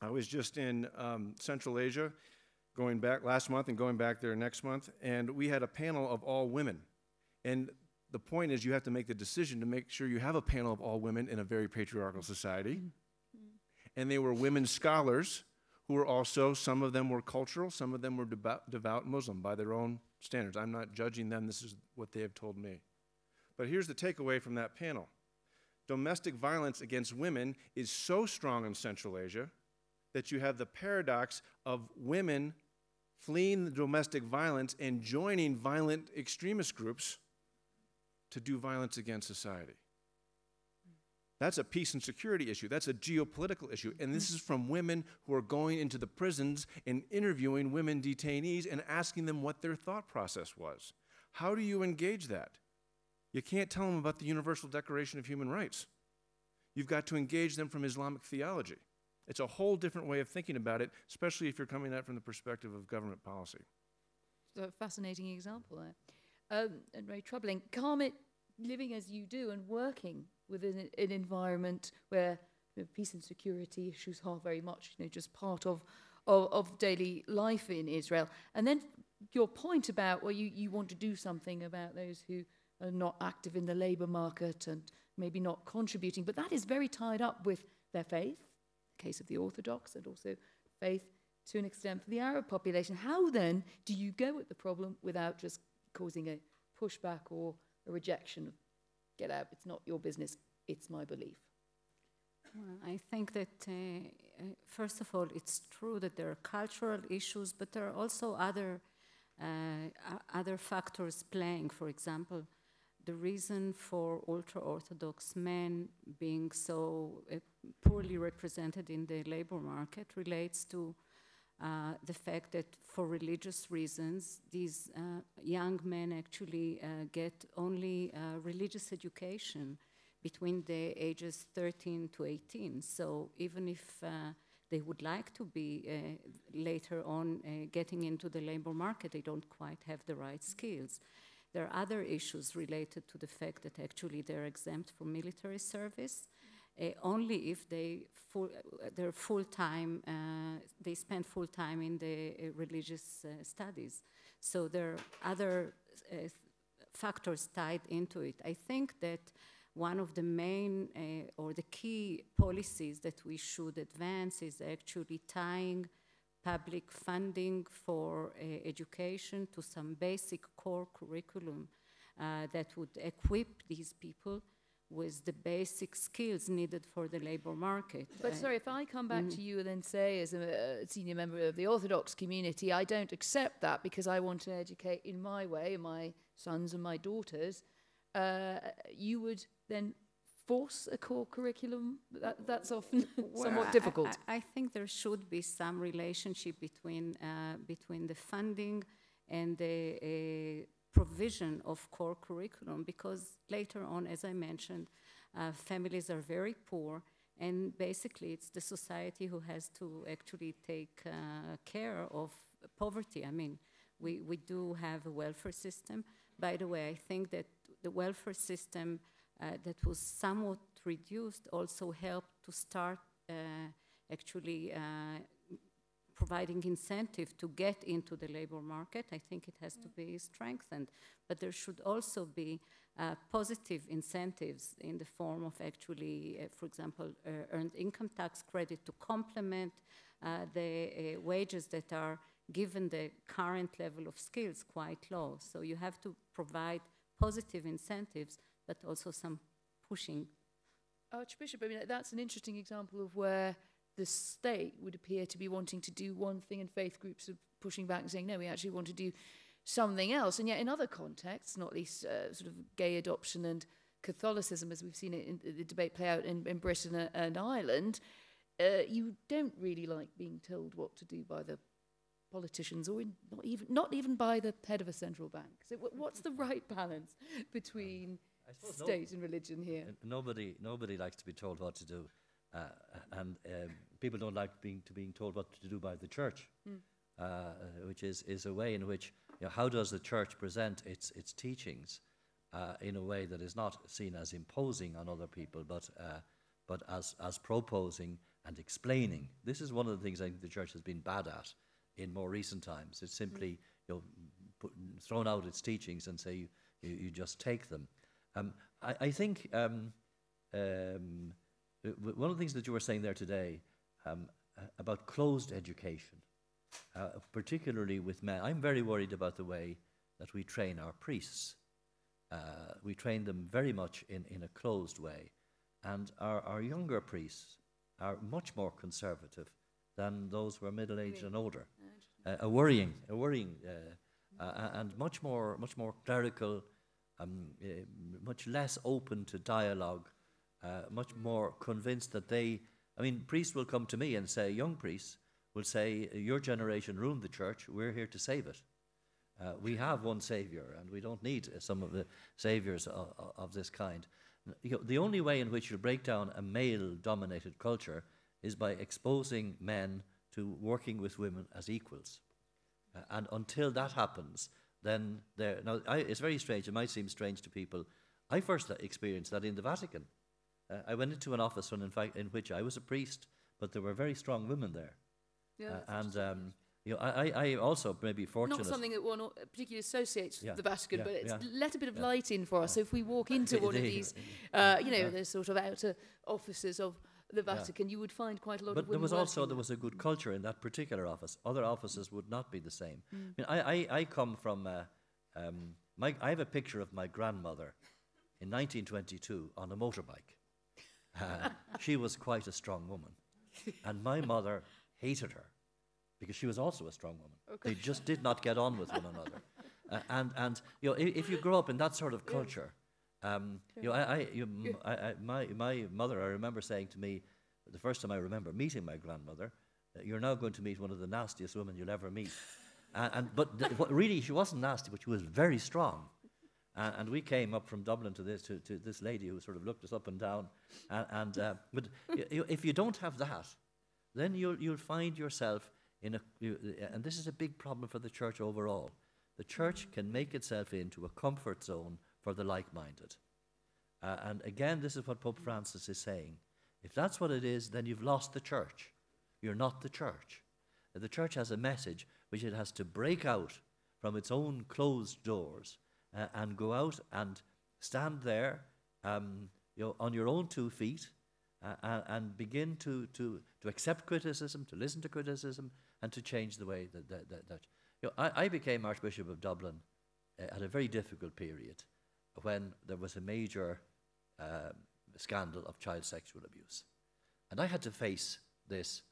I was just in um, Central Asia, going back last month and going back there next month, and we had a panel of all women. And the point is, you have to make the decision to make sure you have a panel of all women in a very patriarchal society. And they were women scholars who were also, some of them were cultural, some of them were devout, devout Muslim by their own standards. I'm not judging them, this is what they have told me. But here's the takeaway from that panel domestic violence against women is so strong in Central Asia that you have the paradox of women fleeing the domestic violence and joining violent extremist groups to do violence against society. That's a peace and security issue. That's a geopolitical issue. And this is from women who are going into the prisons and interviewing women detainees and asking them what their thought process was. How do you engage that? You can't tell them about the Universal Declaration of Human Rights. You've got to engage them from Islamic theology. It's a whole different way of thinking about it, especially if you're coming at it from the perspective of government policy. So a fascinating example there. Um, and very troubling. Karnit, living as you do and working within an environment where you know, peace and security issues are very much you know, just part of, of, of daily life in Israel. And then your point about, well, you, you want to do something about those who are not active in the labour market and maybe not contributing, but that is very tied up with their faith, case of the Orthodox, and also faith to an extent for the Arab population. How then do you go at the problem without just causing a pushback or a rejection of get out, it's not your business, it's my belief? Well, I think that, uh, uh, first of all, it's true that there are cultural issues, but there are also other, uh, other factors playing. For example, the reason for ultra Orthodox men being so uh, poorly represented in the labor market relates to uh, the fact that for religious reasons, these uh, young men actually uh, get only uh, religious education between the ages 13 to 18. So even if uh, they would like to be later on getting into the labor market, they don't quite have the right skills. There are other issues related to the fact that actually they're exempt from military service. Uh, only if they full, they're full time, uh, they spend full time in the uh, religious studies. So there are other factors tied into it. I think that one of the main or the key policies that we should advance is actually tying public funding for uh, education to some basic core curriculum uh, that would equip these people with the basic skills needed for the labor market. But Uh, sorry, if I come back mm. to you and then say, as a, uh senior member of the Orthodox community, I don't accept that because I want to educate in my way, my sons and my daughters, uh, you would then force a core curriculum? That, that's often Well, somewhat I- difficult. I, I think there should be some relationship between uh, between the funding and the uh, provision of core curriculum because later on, as I mentioned, uh, families are very poor. And basically, it's the society who has to actually take uh, care of poverty. I mean, we, we do have a welfare system. By the way, I think that the welfare system that was somewhat reduced also helped to start uh, actually uh, providing incentive to get into the labor market. I think it has to be strengthened. But there should also be uh, positive incentives in the form of actually, uh, for example, uh, earned income tax credit to complement uh, the uh, wages that are given the current level of skills quite low. So you have to provide positive incentives, but also some pushing. Archbishop, I mean, that's an interesting example of where the state would appear to be wanting to do one thing and faith groups are pushing back and saying, no, we actually want to do something else. And yet, in other contexts, not least uh, sort of gay adoption and Catholicism, as we've seen it in the debate play out in, in Britain a- and Ireland, uh, you don't really like being told what to do by the politicians or in, not even not even by the head of a central bank. So, wh- what's the right balance between Suppose no- state and religion here? Uh, Nobody, nobody likes to be told what to do, uh, and um, people don't like being to being told what to do by the church, uh, uh, which is, is a way in which you know, how does the church present its its teachings uh, in a way that is not seen as imposing on other people, but uh, but as as proposing and explaining. This is one of the things I think the church has been bad at in more recent times. It's simply you know put, thrown out its teachings and say you, you, you just take them. Um, I, I think um, um, one of the things that you were saying there today um, about closed education, uh, particularly with men, I'm very worried about the way that we train our priests. Uh, we train them very much in, in a closed way, and our, our younger priests are much more conservative than those who are middle aged and older. Uh, a worrying, a worrying, uh, uh, and much more, much more clerical, um, uh, much less open to dialogue, uh, much more convinced that they. I mean, priests will come to me and say, young priests will say, "Your generation ruined the church. We're here to save it. Uh, we have one savior, and we don't need some of the saviors of, of this kind." You know, the only way in which you break down a male-dominated culture is by exposing men to working with women as equals. Uh, and until that happens, then there. Now, I, it's very strange. It might seem strange to people. I first experienced that in the Vatican. Uh, I went into an office when, in fact, in which I was a priest, but there were very strong women there. Yeah, Uh, and um, you know, I, I, also maybe fortunate. Not something that one particularly associates Yeah, with the Vatican, yeah, but it's yeah. let a bit of light in for us. So if we walk into one of these, uh, you know, the sort of outer offices of the Vatican, you would find quite a lot But of there was also there was a good culture in that particular office. Other offices would not be the same. I mean, I, I, I come from uh, um, my. I have a picture of my grandmother in 1922 on a motorbike. Uh, she was quite a strong woman, and my mother hated her because she was also a strong woman. They just did not get on with one another. Uh, and and you know, if, if you grow up in that sort of culture, um, you know, I, I, you, I, I, my my mother, I remember saying to me, the first time I remember meeting my grandmother, "You're now going to meet one of the nastiest women you'll ever meet." and, and but th- really, she wasn't nasty, but she was very strong. And, and we came up from Dublin to this to, to this lady who sort of looked us up and down. And, and uh, but you if you don't have that, then you'll, you'll find yourself in a, you, and this is a big problem for the church overall. The church can make itself into a comfort zone for the like minded. Uh, and again, this is what Pope Francis is saying. If that's what it is, then you've lost the church. You're not the church. The church has a message which it has to break out from its own closed doors uh, and go out and stand there um, you know, on your own two feet uh, and begin to, to, to accept criticism, to listen to criticism, and to change the way that. that, that, that. You know, I, I became Archbishop of Dublin uh, at a very difficult period when there was a major uh, scandal of child sexual abuse. And I had to face this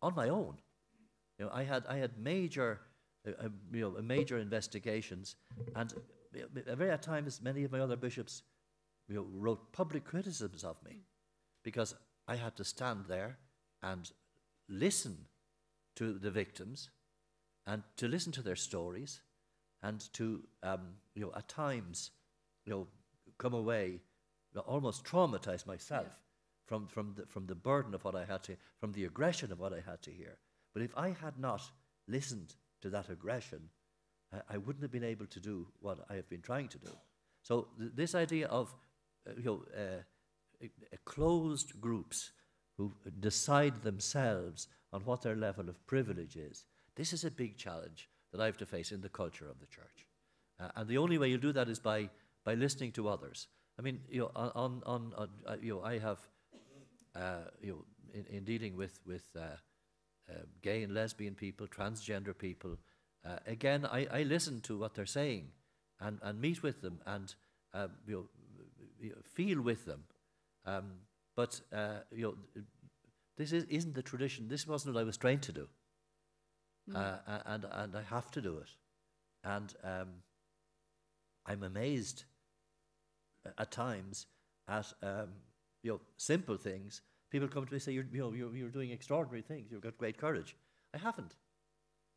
on my own. You know, I had, I had major, uh, uh, you know, major investigations, and uh, very at times many of my other bishops you know, wrote public criticisms of me because I had to stand there and listen to the victims and to listen to their stories and to, um, you know, at times, you know, come away almost traumatized myself yeah. from, from, the, from the burden of what I had to, from the aggression of what I had to hear. But if I had not listened to that aggression, I, I wouldn't have been able to do what I have been trying to do. So th- this idea of, uh, you know, uh, closed groups who decide themselves on what their level of privilege is, this is a big challenge that I have to face in the culture of the church. Uh, and the only way you do that is by, by listening to others. I mean, you know, on, on, on uh, you know, I have, uh, you know, in, in dealing with, with uh, uh, gay and lesbian people, transgender people, uh, again, I, I listen to what they're saying and, and meet with them and you know, feel with them. Um, but you know, this is, isn't the tradition. This wasn't what I was trained to do. Mm. Uh, and, and I have to do it. And um, I'm amazed at times at um, you know, simple things. People come to me and say, you're, you know, you're, you're doing extraordinary things. You've got great courage. I haven't.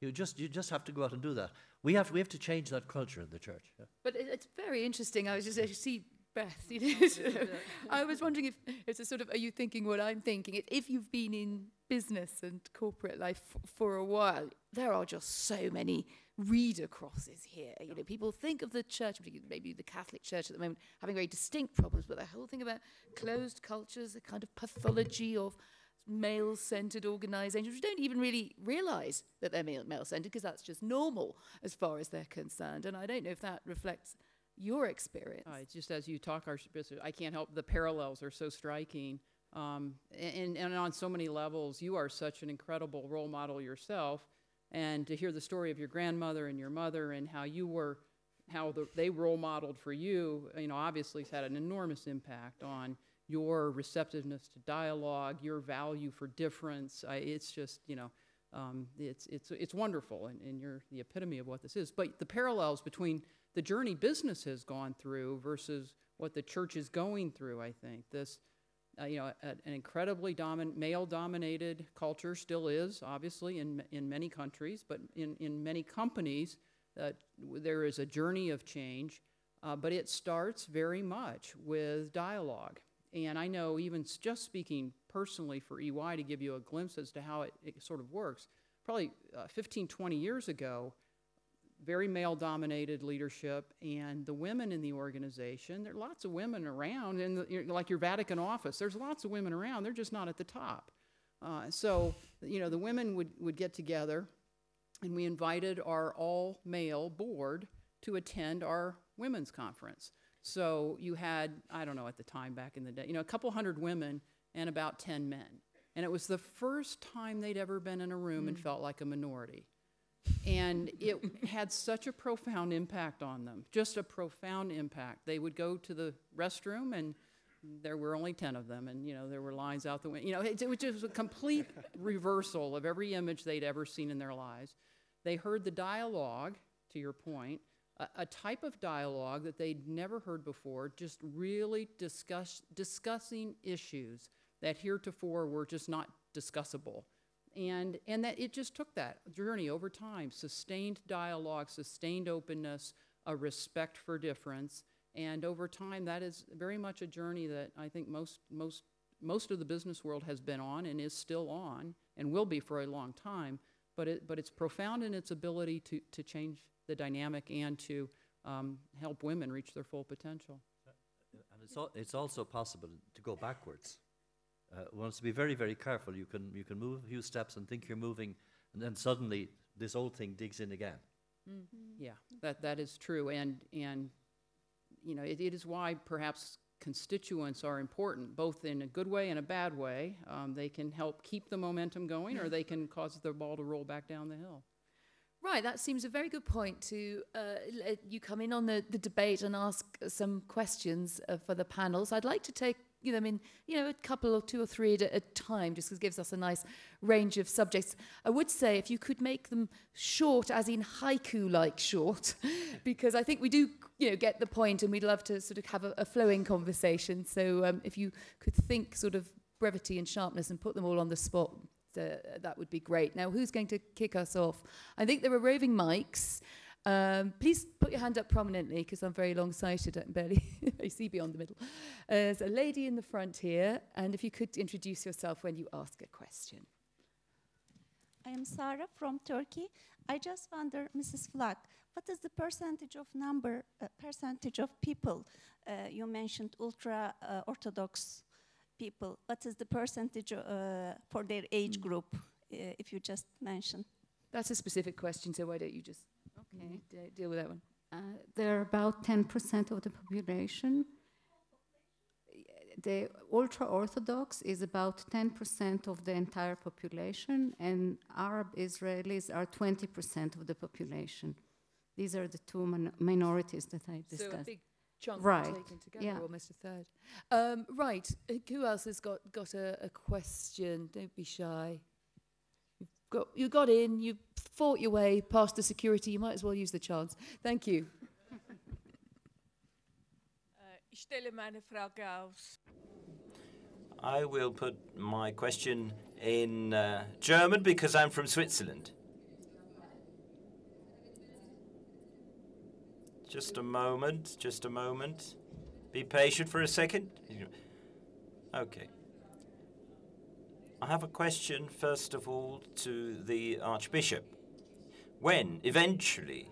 You just, you just have to go out and do that. We have, we have to change that culture in the church. Yeah. But it, it's very interesting. I was just, I see Beth, you know, I was wondering if it's a sort of, are you thinking what I'm thinking? If you've been in business and corporate life f- for a while, there are just so many reader crosses here. You know, people think of the church, maybe the Catholic Church at the moment, having very distinct problems, but the whole thing about closed cultures, a kind of pathology of male-centered organisations, which don't even really realise that they're male-centered because that's just normal as far as they're concerned. And I don't know if that reflects your experience. Uh, just as you talk, I can't help the parallels are so striking. Um, and, and on so many levels, you are such an incredible role model yourself. And to hear the story of your grandmother and your mother and how you were, how the, they role modeled for you, you know, obviously has had an enormous impact on your receptiveness to dialogue, your value for difference. I, it's just, you know, um, it's, it's, it's wonderful, and, and you're the epitome of what this is. But the parallels between the journey business has gone through versus what the church is going through, I think. This, uh, you know, a, an incredibly domin- male-dominated culture still is, obviously, in, in many countries, but in, in many companies, uh, there is a journey of change, uh, but it starts very much with dialogue. And I know, even just speaking personally for EY, to give you a glimpse as to how it, it sort of works, probably uh, 15, 20 years ago, very male dominated leadership, and the women in the organization, there are lots of women around, and like your Vatican office, there's lots of women around, they're just not at the top. Uh, so, you know, the women would, would get together, and we invited our all male board to attend our women's conference. So you had, I don't know at the time back in the day, you know, a couple hundred women and about 10 men. And it was the first time they'd ever been in a room mm. and felt like a minority. And it had such a profound impact on them, just a profound impact. They would go to the restroom and there were only 10 of them and you know there were lines out the window you know it, it was just a complete reversal of every image they'd ever seen in their lives they heard the dialogue to your point a, a type of dialogue that they'd never heard before just really discuss, discussing issues that heretofore were just not discussable and and that it just took that journey over time sustained dialogue sustained openness a respect for difference and over time that is very much a journey that i think most most most of the business world has been on and is still on and will be for a long time. But it, but it's profound in its ability to, to change the dynamic and to um, help women reach their full potential. And it's, al- it's also possible to go backwards. Uh, one has to be very, very careful. You can, you can move a few steps and think you're moving, and then suddenly this old thing digs in again. Yeah, that, that is true. And, and you know, it, it is why perhaps constituents are important, both in a good way and a bad way. Um, they can help keep the momentum going, or they can cause the ball to roll back down the hill. Right, that seems a very good point to uh, let you come in on the, the debate and ask some questions uh, for the panels. I'd like to take you them in, you know, a couple or two or three at a time, just because it gives us a nice range of subjects. I would say if you could make them short, as in haiku-like short, because I think we do, you know, get the point, and we'd love to sort of have a, a flowing conversation. So um, if you could think sort of brevity and sharpness and put them all on the spot, uh, that would be great. Now, who's going to kick us off? I think there are roving mics. Um, please put your hand up prominently because I'm very long sighted and barely I see beyond the middle. Uh, there's a lady in the front here, and if you could introduce yourself when you ask a question. I am Sarah from Turkey. I just wonder, Mrs. Flack, what is the percentage of number, uh, percentage of people? Uh, you mentioned ultra uh, Orthodox people. What is the percentage uh, for their age group, uh, if you just mention? That's a specific question, so why don't you just Okay. de- deal with that one? Uh, they're about 10% of the population. The ultra Orthodox is about 10% of the entire population, and Arab Israelis are 20% of the population. These are the two min- minorities that I discussed. So a big chunk Right, taken together, yeah. almost a third. Um, right, uh, who else has got, got a, a question? Don't be shy. You've got, you got in, you fought your way past the security, you might as well use the chance. Thank you. Ich stelle meine Frage aus. I will put my question in uh, German because I'm from Switzerland. Just a moment, just a moment. Be patient for a second. Okay. I have a question, first of all, to the Archbishop. When, eventually,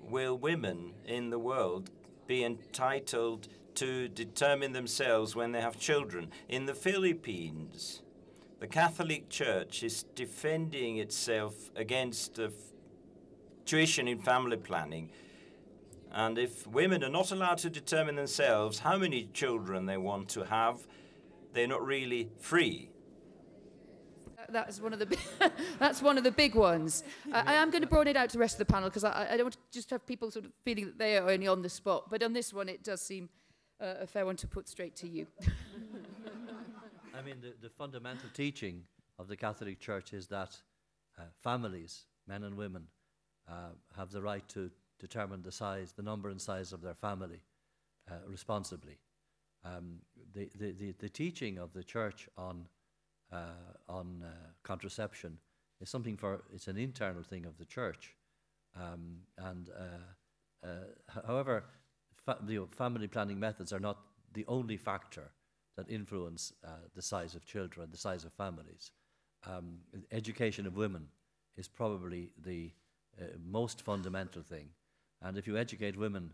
will women in the world be entitled to determine themselves when they have children? In the Philippines, the Catholic Church is defending itself against the tuition in family planning. And if women are not allowed to determine themselves how many children they want to have, they're not really free. That- That's one of the that's one of the big ones. I, I am going to broaden it out to the rest of the panel because I, I don't want to just have people sort of feeling that they are only on the spot. But on this one, it does seem uh, a fair one to put straight to you. I mean, the, the fundamental teaching of the Catholic Church is that uh, families, men and women, uh, have the right to determine the size, the number and size of their family uh, responsibly. Um, the, the, the, the teaching of the Church on, uh, on uh, contraception is something for, it's an internal thing of the Church. Um, and uh, uh, however, fa- you know, family planning methods are not the only factor that influence uh, the size of children, the size of families. Um, education of women is probably the most fundamental thing. And if you educate women,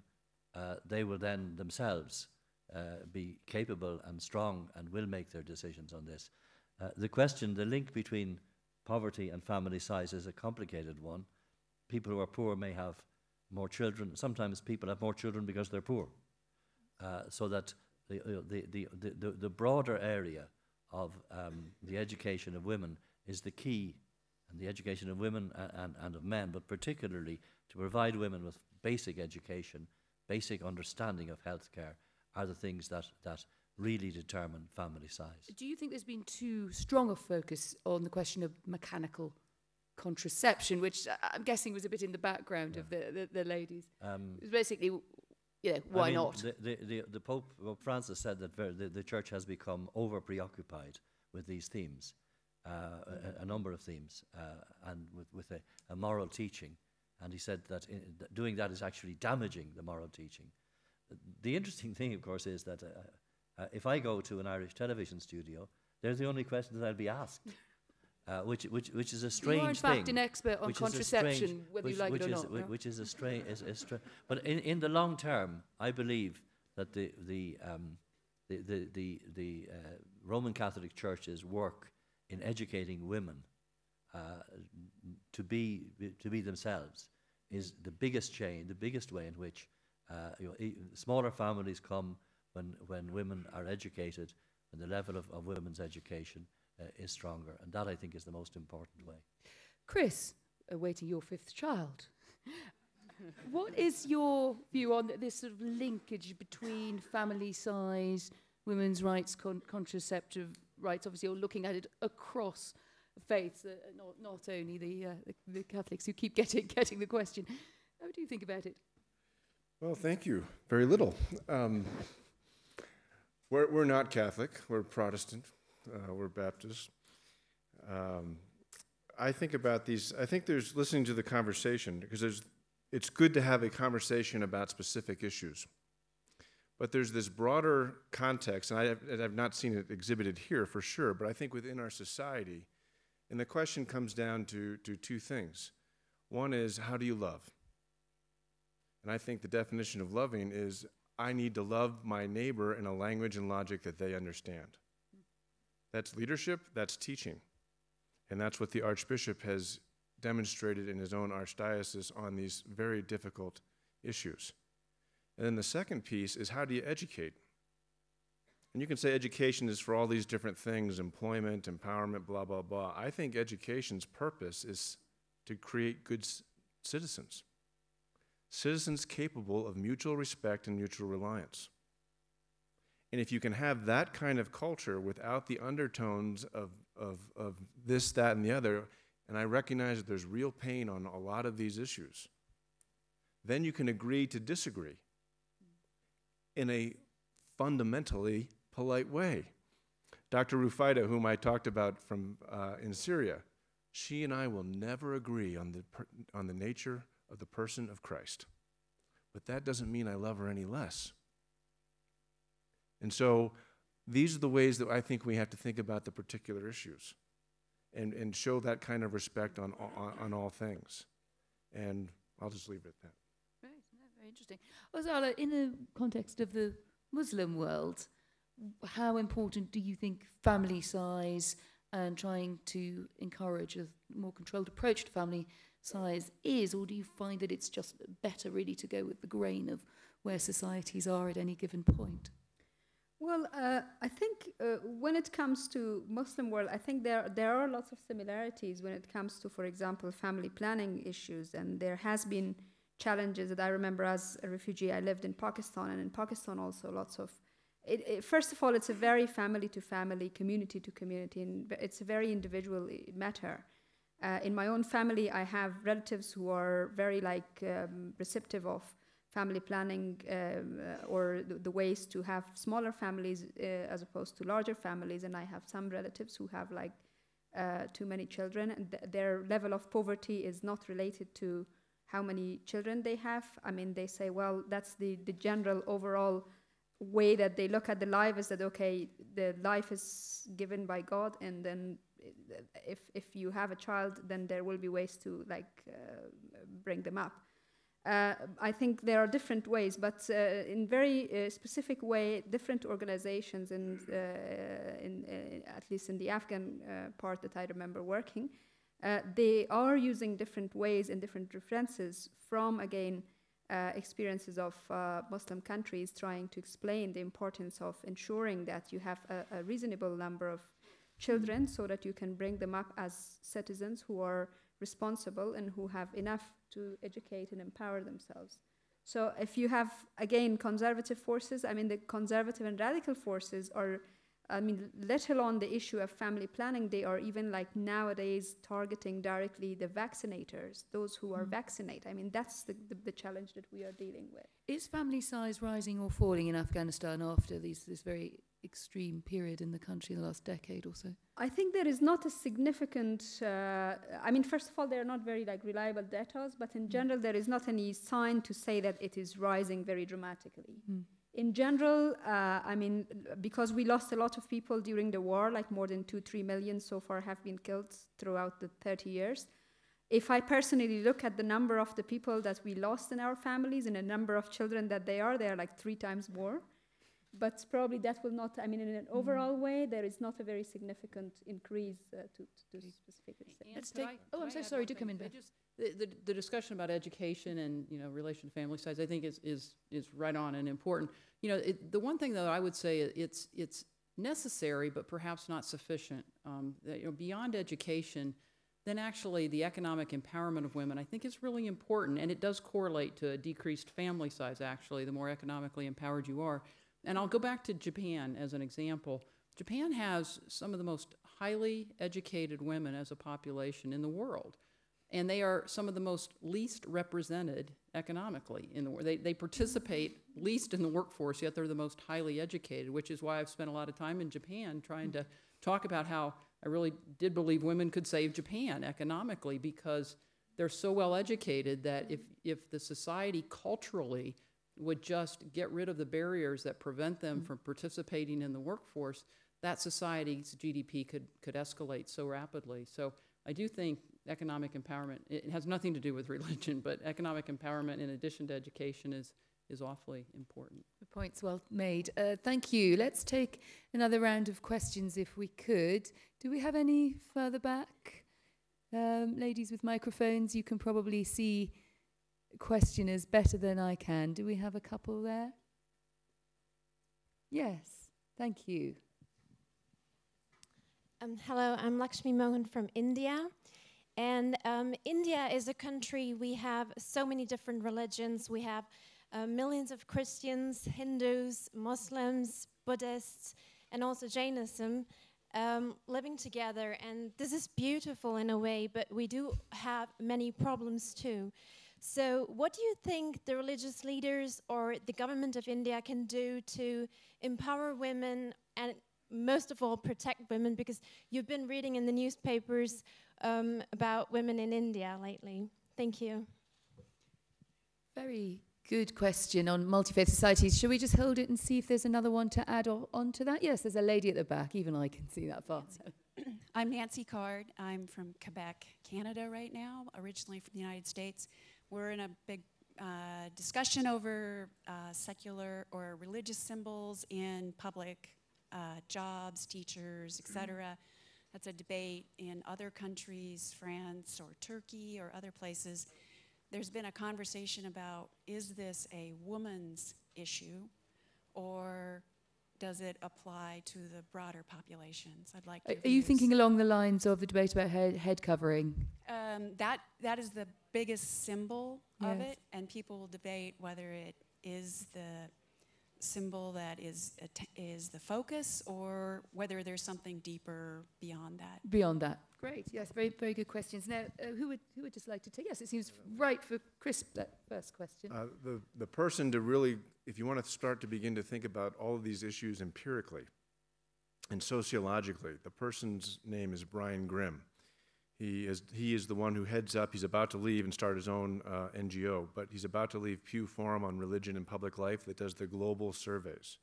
they will then themselves uh, be capable and strong and will make their decisions on this. Uh, the question, the link between poverty and family size is a complicated one. People who are poor may have more children. Sometimes people have more children because they're poor. Uh, so that the, the, the, the, the, the broader area of um, the education of women is the key, and the education of women and, and, and of men, but particularly to provide women with basic education, basic understanding of healthcare, are the things that, that really determine family size. Do you think there's been too strong a focus on the question of mechanical contraception, which I- I'm guessing was a bit in the background of the, the, the ladies? Um, It was basically, you know, I why mean, not? The, the, the, the Pope, Pope Francis said that ver- the, the church has become over preoccupied with these themes, uh, a, a number of themes, uh, and with, with a, a moral teaching. And he said that in, that doing that is actually damaging the moral teaching. The interesting thing, of course, is that uh, Uh, if I go to an Irish television studio, they're the only questions I'll be asked, uh, which, which, which is a strange you are in thing. fact an expert on which contraception, strange- whether which, you like which it or is, not. whi- no? Which is a strange, is, is stra- but in, in the long term, I believe that the the um, the the the, the uh, Roman Catholic Church's work in educating women uh, to be to be themselves is the biggest change, the biggest way in which uh, you know, smaller families come when when women are educated and the level of, of women's education uh, is stronger, and that I think is the most important way. Chris, awaiting your fifth child. what is your view on this sort of linkage between family size, women's rights, con- contraceptive rights? Obviously, you're looking at it across faiths, uh, not, not only the, uh, the, the Catholics who keep getting, getting the question. How do you think about it? Well, thank you. Very little. Um, we're, we're not Catholic. We're Protestant. Uh, we're Baptist. Um, I think about these. I think there's listening to the conversation because there's. It's good to have a conversation about specific issues, but there's this broader context, and I have, and I've not seen it exhibited here for sure. But I think within our society, and the question comes down to to two things. One is how do you love? And I think the definition of loving is I need to love my neighbor in a language and logic that they understand. That's leadership, that's teaching. And that's what the Archbishop has demonstrated in his own archdiocese on these very difficult issues. And then the second piece is how do you educate? And you can say education is for all these different things employment, empowerment, blah, blah, blah. I think education's purpose is to create good citizens citizens capable of mutual respect and mutual reliance. And if you can have that kind of culture without the undertones of, of, of this, that, and the other, and I recognize that there's real pain on a lot of these issues, then you can agree to disagree in a fundamentally polite way. Dr. Rufaida, whom I talked about from uh, in Syria, she and I will never agree on the, on the nature of the person of Christ. But that doesn't mean I love her any less. And so these are the ways that I think we have to think about the particular issues and, and show that kind of respect on, on, on all things. And I'll just leave it at that. Right, very interesting. Orzala, in the context of the Muslim world, how important do you think family size and trying to encourage a more controlled approach to family size is, or do you find that it's just better really to go with the grain of where societies are at any given point? Well, uh, I think uh, when it comes to Muslim world, I think there there are lots of similarities when it comes to, for example, family planning issues, and there has been challenges that I remember as a refugee. I lived in Pakistan, and in Pakistan also lots of. It, it, first of all, it's a very family to family, community to community, and it's a very individual matter. Uh, in my own family, I have relatives who are very like um, receptive of family planning um, uh, or the, the ways to have smaller families uh, as opposed to larger families. And I have some relatives who have like uh, too many children, and th- their level of poverty is not related to how many children they have. I mean, they say, well, that's the, the general overall way that they look at the life is that okay, the life is given by God, and then if if you have a child, then there will be ways to like uh, bring them up. Uh, I think there are different ways, but uh, in very specific way, different organizations, and in, at least in the Afghan part that I remember working, uh, they are using different ways and different references from again uh, experiences of uh, Muslim countries, trying to explain the importance of ensuring that you have a, a reasonable number of children, so that you can bring them up as citizens who are responsible and who have enough to educate and empower themselves. So if you have again conservative forces, I mean the conservative and radical forces are I mean let alone the issue of family planning, they are even like nowadays targeting directly the vaccinators, those who are Mm. vaccinated. I mean that's the, the, the challenge that we are dealing with. Is family size rising or falling in Afghanistan after these, this very extreme period in the country in the last decade or so? I think there is not a significant. Uh, I mean, first of all, they are not very like reliable data, but in general, there is not any sign to say that it is rising very dramatically. Mm. in general, uh, I mean, because we lost a lot of people during the war, like more than two, three million so far have been killed throughout the 30 years. If I personally look at the number of the people that we lost in our families and the number of children that they are, they are like three times more. But probably that will not, I mean, in an overall way, there is not a very significant increase uh, to, to, to specifically say. Let's could take- oh, I'm so sorry, one do come thing? in, I Beth. just- The, the, the discussion about education and, you know, relation to family size, I think is, is, is right on and important. You know, it, the one thing though I would say, it's, it's necessary, but perhaps not sufficient. Um, that, you know, beyond education, then actually the economic empowerment of women, I think is really important, and it does correlate to a decreased family size, actually, the more economically empowered you are. And I'll go back to Japan as an example. Japan has some of the most highly educated women as a population in the world. And they are some of the most least represented economically in the world. They, they participate least in the workforce, yet they're the most highly educated, which is why I've spent a lot of time in Japan trying to talk about how I really did believe women could save Japan economically because they're so well educated that if, if the society culturally would just get rid of the barriers that prevent them from participating in the workforce, that society's GDP could, could escalate so rapidly. So I do think economic empowerment, it it has nothing to do with religion, but economic empowerment in addition to education is, is awfully important. The point's well made. Uh, thank you. Let's take another round of questions if we could. Do we have any further back? Um, ladies with microphones, you can probably see questioners better than I can. Do we have a couple there? Yes, thank you. Um, hello, I'm Lakshmi Mohan from India. And um, India is a country, we have so many different religions. We have uh, millions of Christians, Hindus, Muslims, Buddhists, and also Jainism um, living together. And this is beautiful in a way, but we do have many problems too. So, what do you think the religious leaders or the government of India can do to empower women and most of all protect women because you've been reading in the newspapers um, about women in India lately. Thank you. Very good question on multi faith societies. Shall we just hold it and see if there's another one to add on to that? Yes, there's a lady at the back. Even I can see that far. I'm Nancy Card. I'm from Quebec, Canada right now, originally from the United States. We're in a big uh, discussion over uh, secular or religious symbols in public uh, jobs, teachers, etc. That's a debate in other countries, France or Turkey or other places. There's been a conversation about is this a woman's issue or does it apply to the broader populations? I'd like. Are, are you thinking along the lines of the debate about head, head covering? Um, that that is the biggest symbol of it, and people will debate whether it is the symbol that is is the focus, or whether there's something deeper beyond that. Beyond that. Great. Yes, very, very good questions. Now, uh, who would who would just like to take? Yes, it seems right for Chris. That first question. Uh, the, the person to really, if you want to start to begin to think about all of these issues empirically and sociologically, the person's name is Brian Grim. He is, he is the one who heads up, he's about to leave and start his own uh, NGO, but he's about to leave Pew Forum on Religion and Public Life that does the global surveys.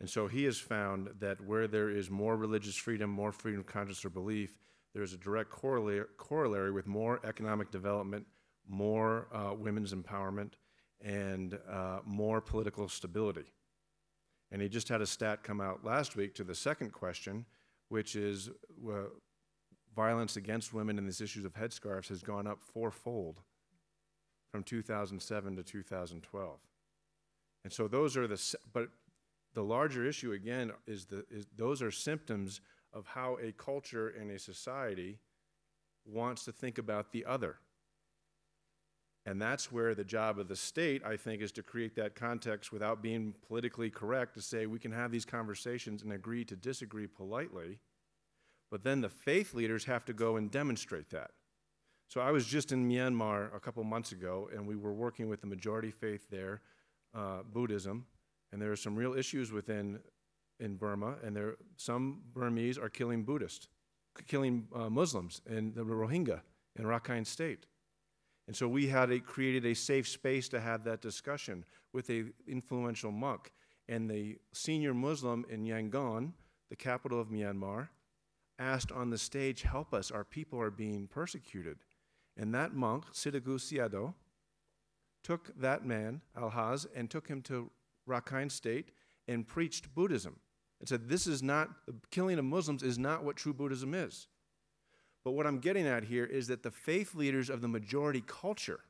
And so he has found that where there is more religious freedom, more freedom of conscience or belief, there's a direct corollary, corollary with more economic development, more uh, women's empowerment, and uh, more political stability. And he just had a stat come out last week to the second question, which is uh, violence against women and these issues of headscarves has gone up fourfold from 2007 to 2012. And so those are the, but the larger issue again is the, is those are symptoms of how a culture and a society wants to think about the other. And that's where the job of the state, I think, is to create that context without being politically correct to say we can have these conversations and agree to disagree politely. But then the faith leaders have to go and demonstrate that. So I was just in Myanmar a couple months ago, and we were working with the majority faith there, uh, Buddhism, and there are some real issues within in Burma, and there some Burmese are killing Buddhists, killing uh, Muslims in the Rohingya in Rakhine State. And so we had a, created a safe space to have that discussion with a influential monk. And the senior Muslim in Yangon, the capital of Myanmar, asked on the stage, Help us, our people are being persecuted. And that monk, Sitagu Sayadaw, took that man, Al Haj, and took him to Rakhine State and preached Buddhism and said, This is not, the killing of Muslims is not what true Buddhism is. But what I'm getting at here is that the faith leaders of the majority culture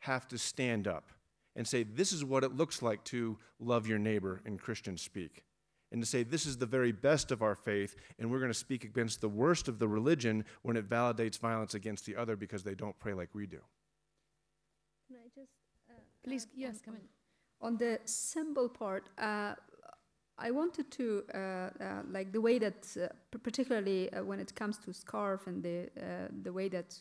have to stand up and say, This is what it looks like to love your neighbor in Christian speak. And to say, This is the very best of our faith, and we're going to speak against the worst of the religion when it validates violence against the other because they don't pray like we do. Can I just uh, Please, yes, on- come in. On the symbol part, uh, I wanted to uh, uh, like the way that, uh, particularly uh, when it comes to scarf and the uh, the way that,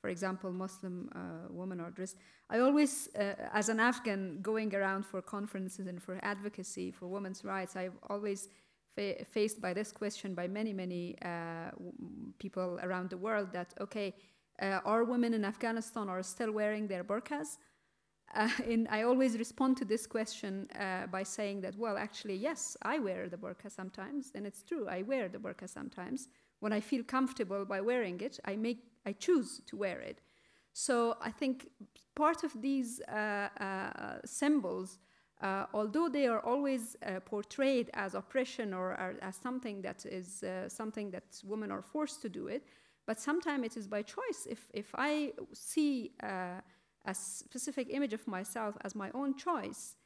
for example, Muslim uh, women are dressed. I always, as an Afghan, going around for conferences and for advocacy for women's rights, I've always fa- faced by this question by many many people around the world that okay, are women in Afghanistan are still wearing their burqas? Uh, and I always respond to this question uh, by saying that, well, actually, yes, I wear the burqa sometimes, and it's true, I wear the burqa sometimes. When I feel comfortable by wearing it, I make, I choose to wear it. So I think part of these uh, uh, symbols, uh, although they are always uh, portrayed as oppression or, or as something that is something that women are forced to do it, but sometimes it is by choice. If if I see a specific image of myself as my own choice,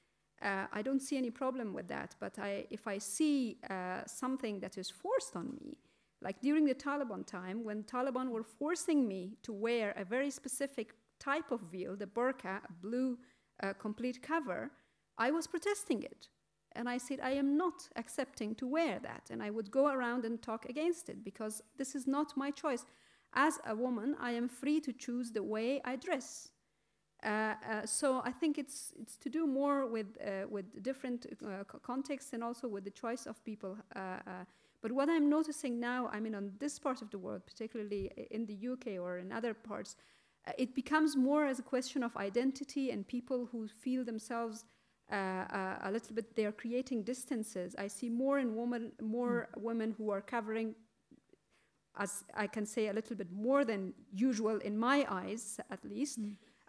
uh, I don't see any problem with that. But I, if I see uh, something that is forced on me, like during the Taliban time, when Taliban were forcing me to wear a very specific type of veil, the burqa, a blue uh, complete cover, I was protesting it. And I said, I am not accepting to wear that. And I would go around and talk against it because this is not my choice. As a woman, I am free to choose the way I dress. Uh, uh, so I think it's it's to do more with uh, with different uh, contexts and also with the choice of people. Uh, uh, but what I'm noticing now, I mean, on this part of the world, particularly in the UK or in other parts, uh, it becomes more as a question of identity and people who feel themselves uh, uh, a little bit. They are creating distances. I see more and women, more women who are covering as I can say, a little bit more than usual in my eyes, at least,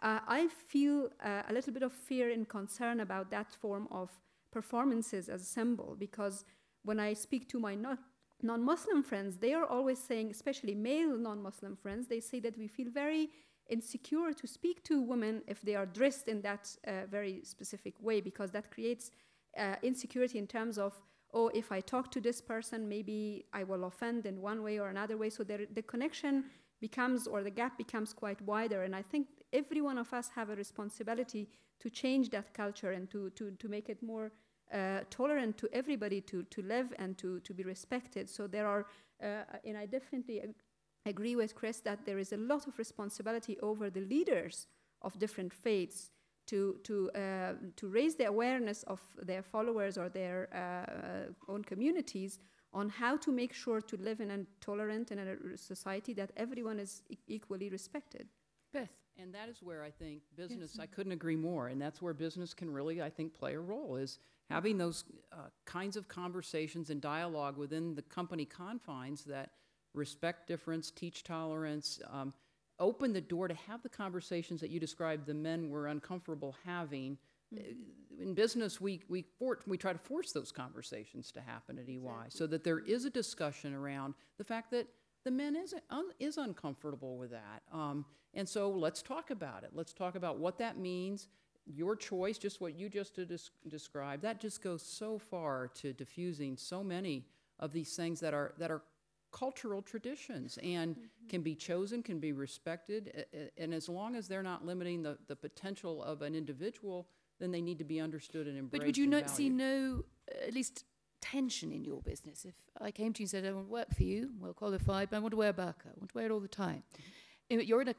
uh, I feel uh, a little bit of fear and concern about that form of performances as a symbol because when I speak to my not non-Muslim friends, they are always saying, especially male non-Muslim friends, they say that we feel very insecure to speak to women if they are dressed in that uh, very specific way because that creates uh, insecurity in terms of oh if i talk to this person maybe i will offend in one way or another way. So the connection becomes or the gap becomes quite wider. And i think every one of us have a responsibility to change that culture and to, to, to make it more uh, tolerant to everybody to, to live and to, to be respected so there are uh, and i definitely ag- agree with chris that there is a lot of responsibility over the leaders of different faiths to to uh, to raise the awareness of their followers or their uh, own communities on how to make sure to live in a tolerant and a society that everyone is e- equally respected. Beth. And that is where I think business, I couldn't agree more, and that's where business can really, I think, play a role, is having those uh, kinds of conversations and dialogue within the company confines that respect difference, teach tolerance, um, open the door to have the conversations that you described the men were uncomfortable having. Uh, In business, we, we, for, we try to force those conversations to happen at EY so that there is a discussion around the fact that the men is, un, is uncomfortable with that. Um, and so let's talk about it. Let's talk about what that means. Your choice, just what you just de- described, that just goes so far to diffusing so many of these things that are, that are cultural traditions and can be chosen, can be respected. And as long as they're not limiting the, the potential of an individual, then they need to be understood and embraced. But would you not see no, at least tension in your business? If I came to you and said, I want to work for you, well qualified, but I want to wear a burqa, I want to wear it all the time. You're in a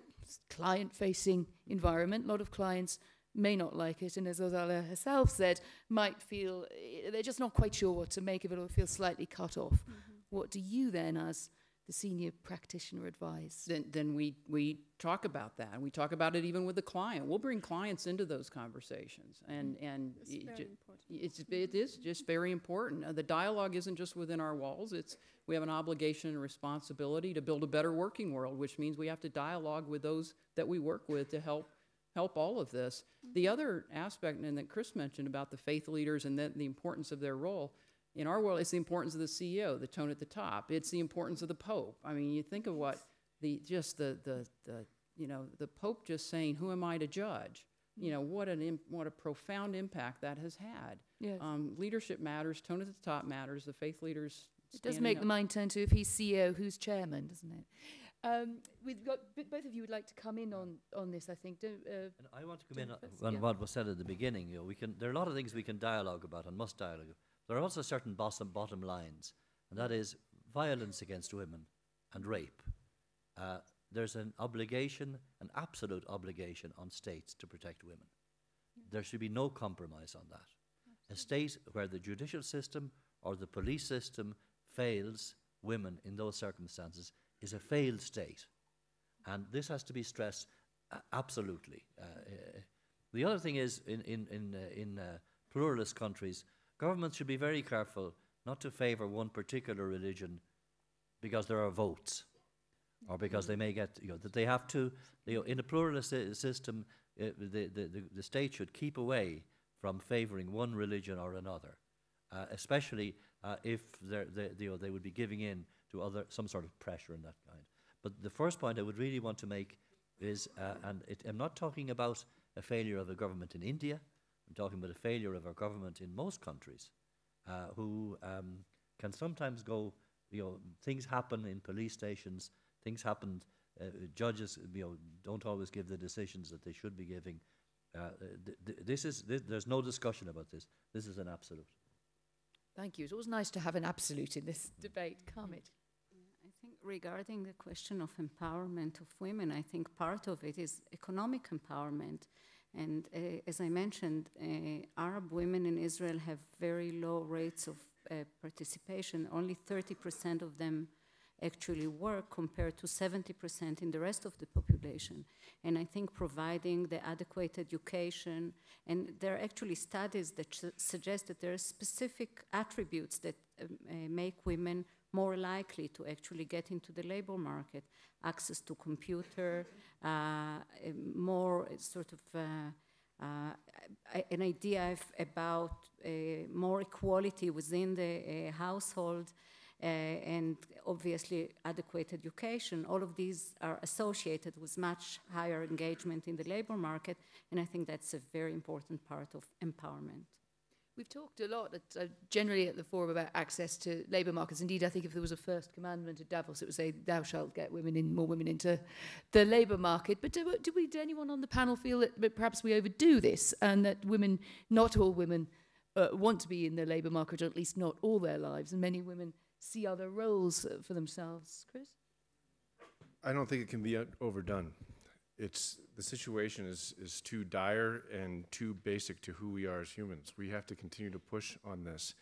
client facing environment. A lot of clients may not like it, and as Orzala herself said, might feel eh, they're just not quite sure what to make of it or feel slightly cut off. What do you then, as the senior practitioner advise? then, then we, we talk about that. And we talk about it even with the client. We'll bring clients into those conversations. And, and It's it very ju- important. it's, it is just very important. Uh, the dialogue isn't just within our walls. It's, we have an obligation and responsibility to build a better working world, which means we have to dialogue with those that we work with to help, help all of this. The other aspect, and that Chris mentioned about the faith leaders and the, the importance of their role, in our world, it's the importance of the CEO, the tone at the top. It's the importance of the Pope. I mean, you think of what the just the the the you know the Pope just saying, "Who am I to judge?" You know what an im- what a profound impact that has had. Yes. Um, leadership matters. Tone at the top matters. The faith leaders. It does standing make the mind turn to if he's CEO, who's chairman, doesn't it? Um, we've got b- both of you would like to come in on, on this, I think. Don't, uh, And I want to come in Jennifer, on yeah. what was said at the beginning. You know, we can. There are a lot of things we can dialogue about and must dialogue. There are also certain bottom bottom lines, and that is violence against women and rape. Uh, there's an obligation, an absolute obligation on states to protect women. There should be no compromise on that. A state where the judicial system or the police system fails women in those circumstances is a failed state. And this has to be stressed uh, absolutely. Uh, uh, the other thing is, in, in, in, uh, in uh, pluralist countries, governments should be very careful not to favour one particular religion because there are votes or because they may get, you know, that they have to, you know, in a pluralist system, uh, the, the, the, the state should keep away from favouring one religion or another, uh, especially uh, if they're, they, you know, they would be giving in to other, some sort of pressure in that kind. But the first point I would really want to make is, uh, and it, I'm not talking about a failure of a government in India, I'm talking about a failure of our government in most countries uh, who um, can sometimes go, you know, things happen in police stations, things happen, uh, judges, you know, don't always give the decisions that they should be giving. Uh, th- th- this is, th- there's no discussion about this. This is an absolute. thank you. It's always nice to have an absolute in this debate. Karnit. I think regarding the question of empowerment of women, I think part of it is economic empowerment. And uh, as I mentioned, uh, Arab women in Israel have very low rates of uh, participation. Only 30% of them actually work compared to 70% in the rest of the population. And I think providing the adequate education, and there are actually studies that su- suggest that there are specific attributes that um, uh, make women more likely to actually get into the labor market access to computer uh, more sort of uh, uh, an idea of, about uh, more equality within the household and obviously adequate education. All of these are associated with much higher engagement in the labor market, and I think that's a very important part of empowerment. We've talked a lot, at, uh, generally at the forum, about access to labour markets. Indeed, I think if there was a first commandment at Davos, it would say, "Thou shalt get women in, more women into the labour market." But do, do we, do anyone on the panel feel that, perhaps we overdo this, and that women, not all women, uh, want to be in the labour market, or at least not all their lives, and many women see other roles uh, for themselves? Chris. I don't think it can be overdone. It's the situation is is too dire and too basic to who we are as humans. We have to continue to push on this.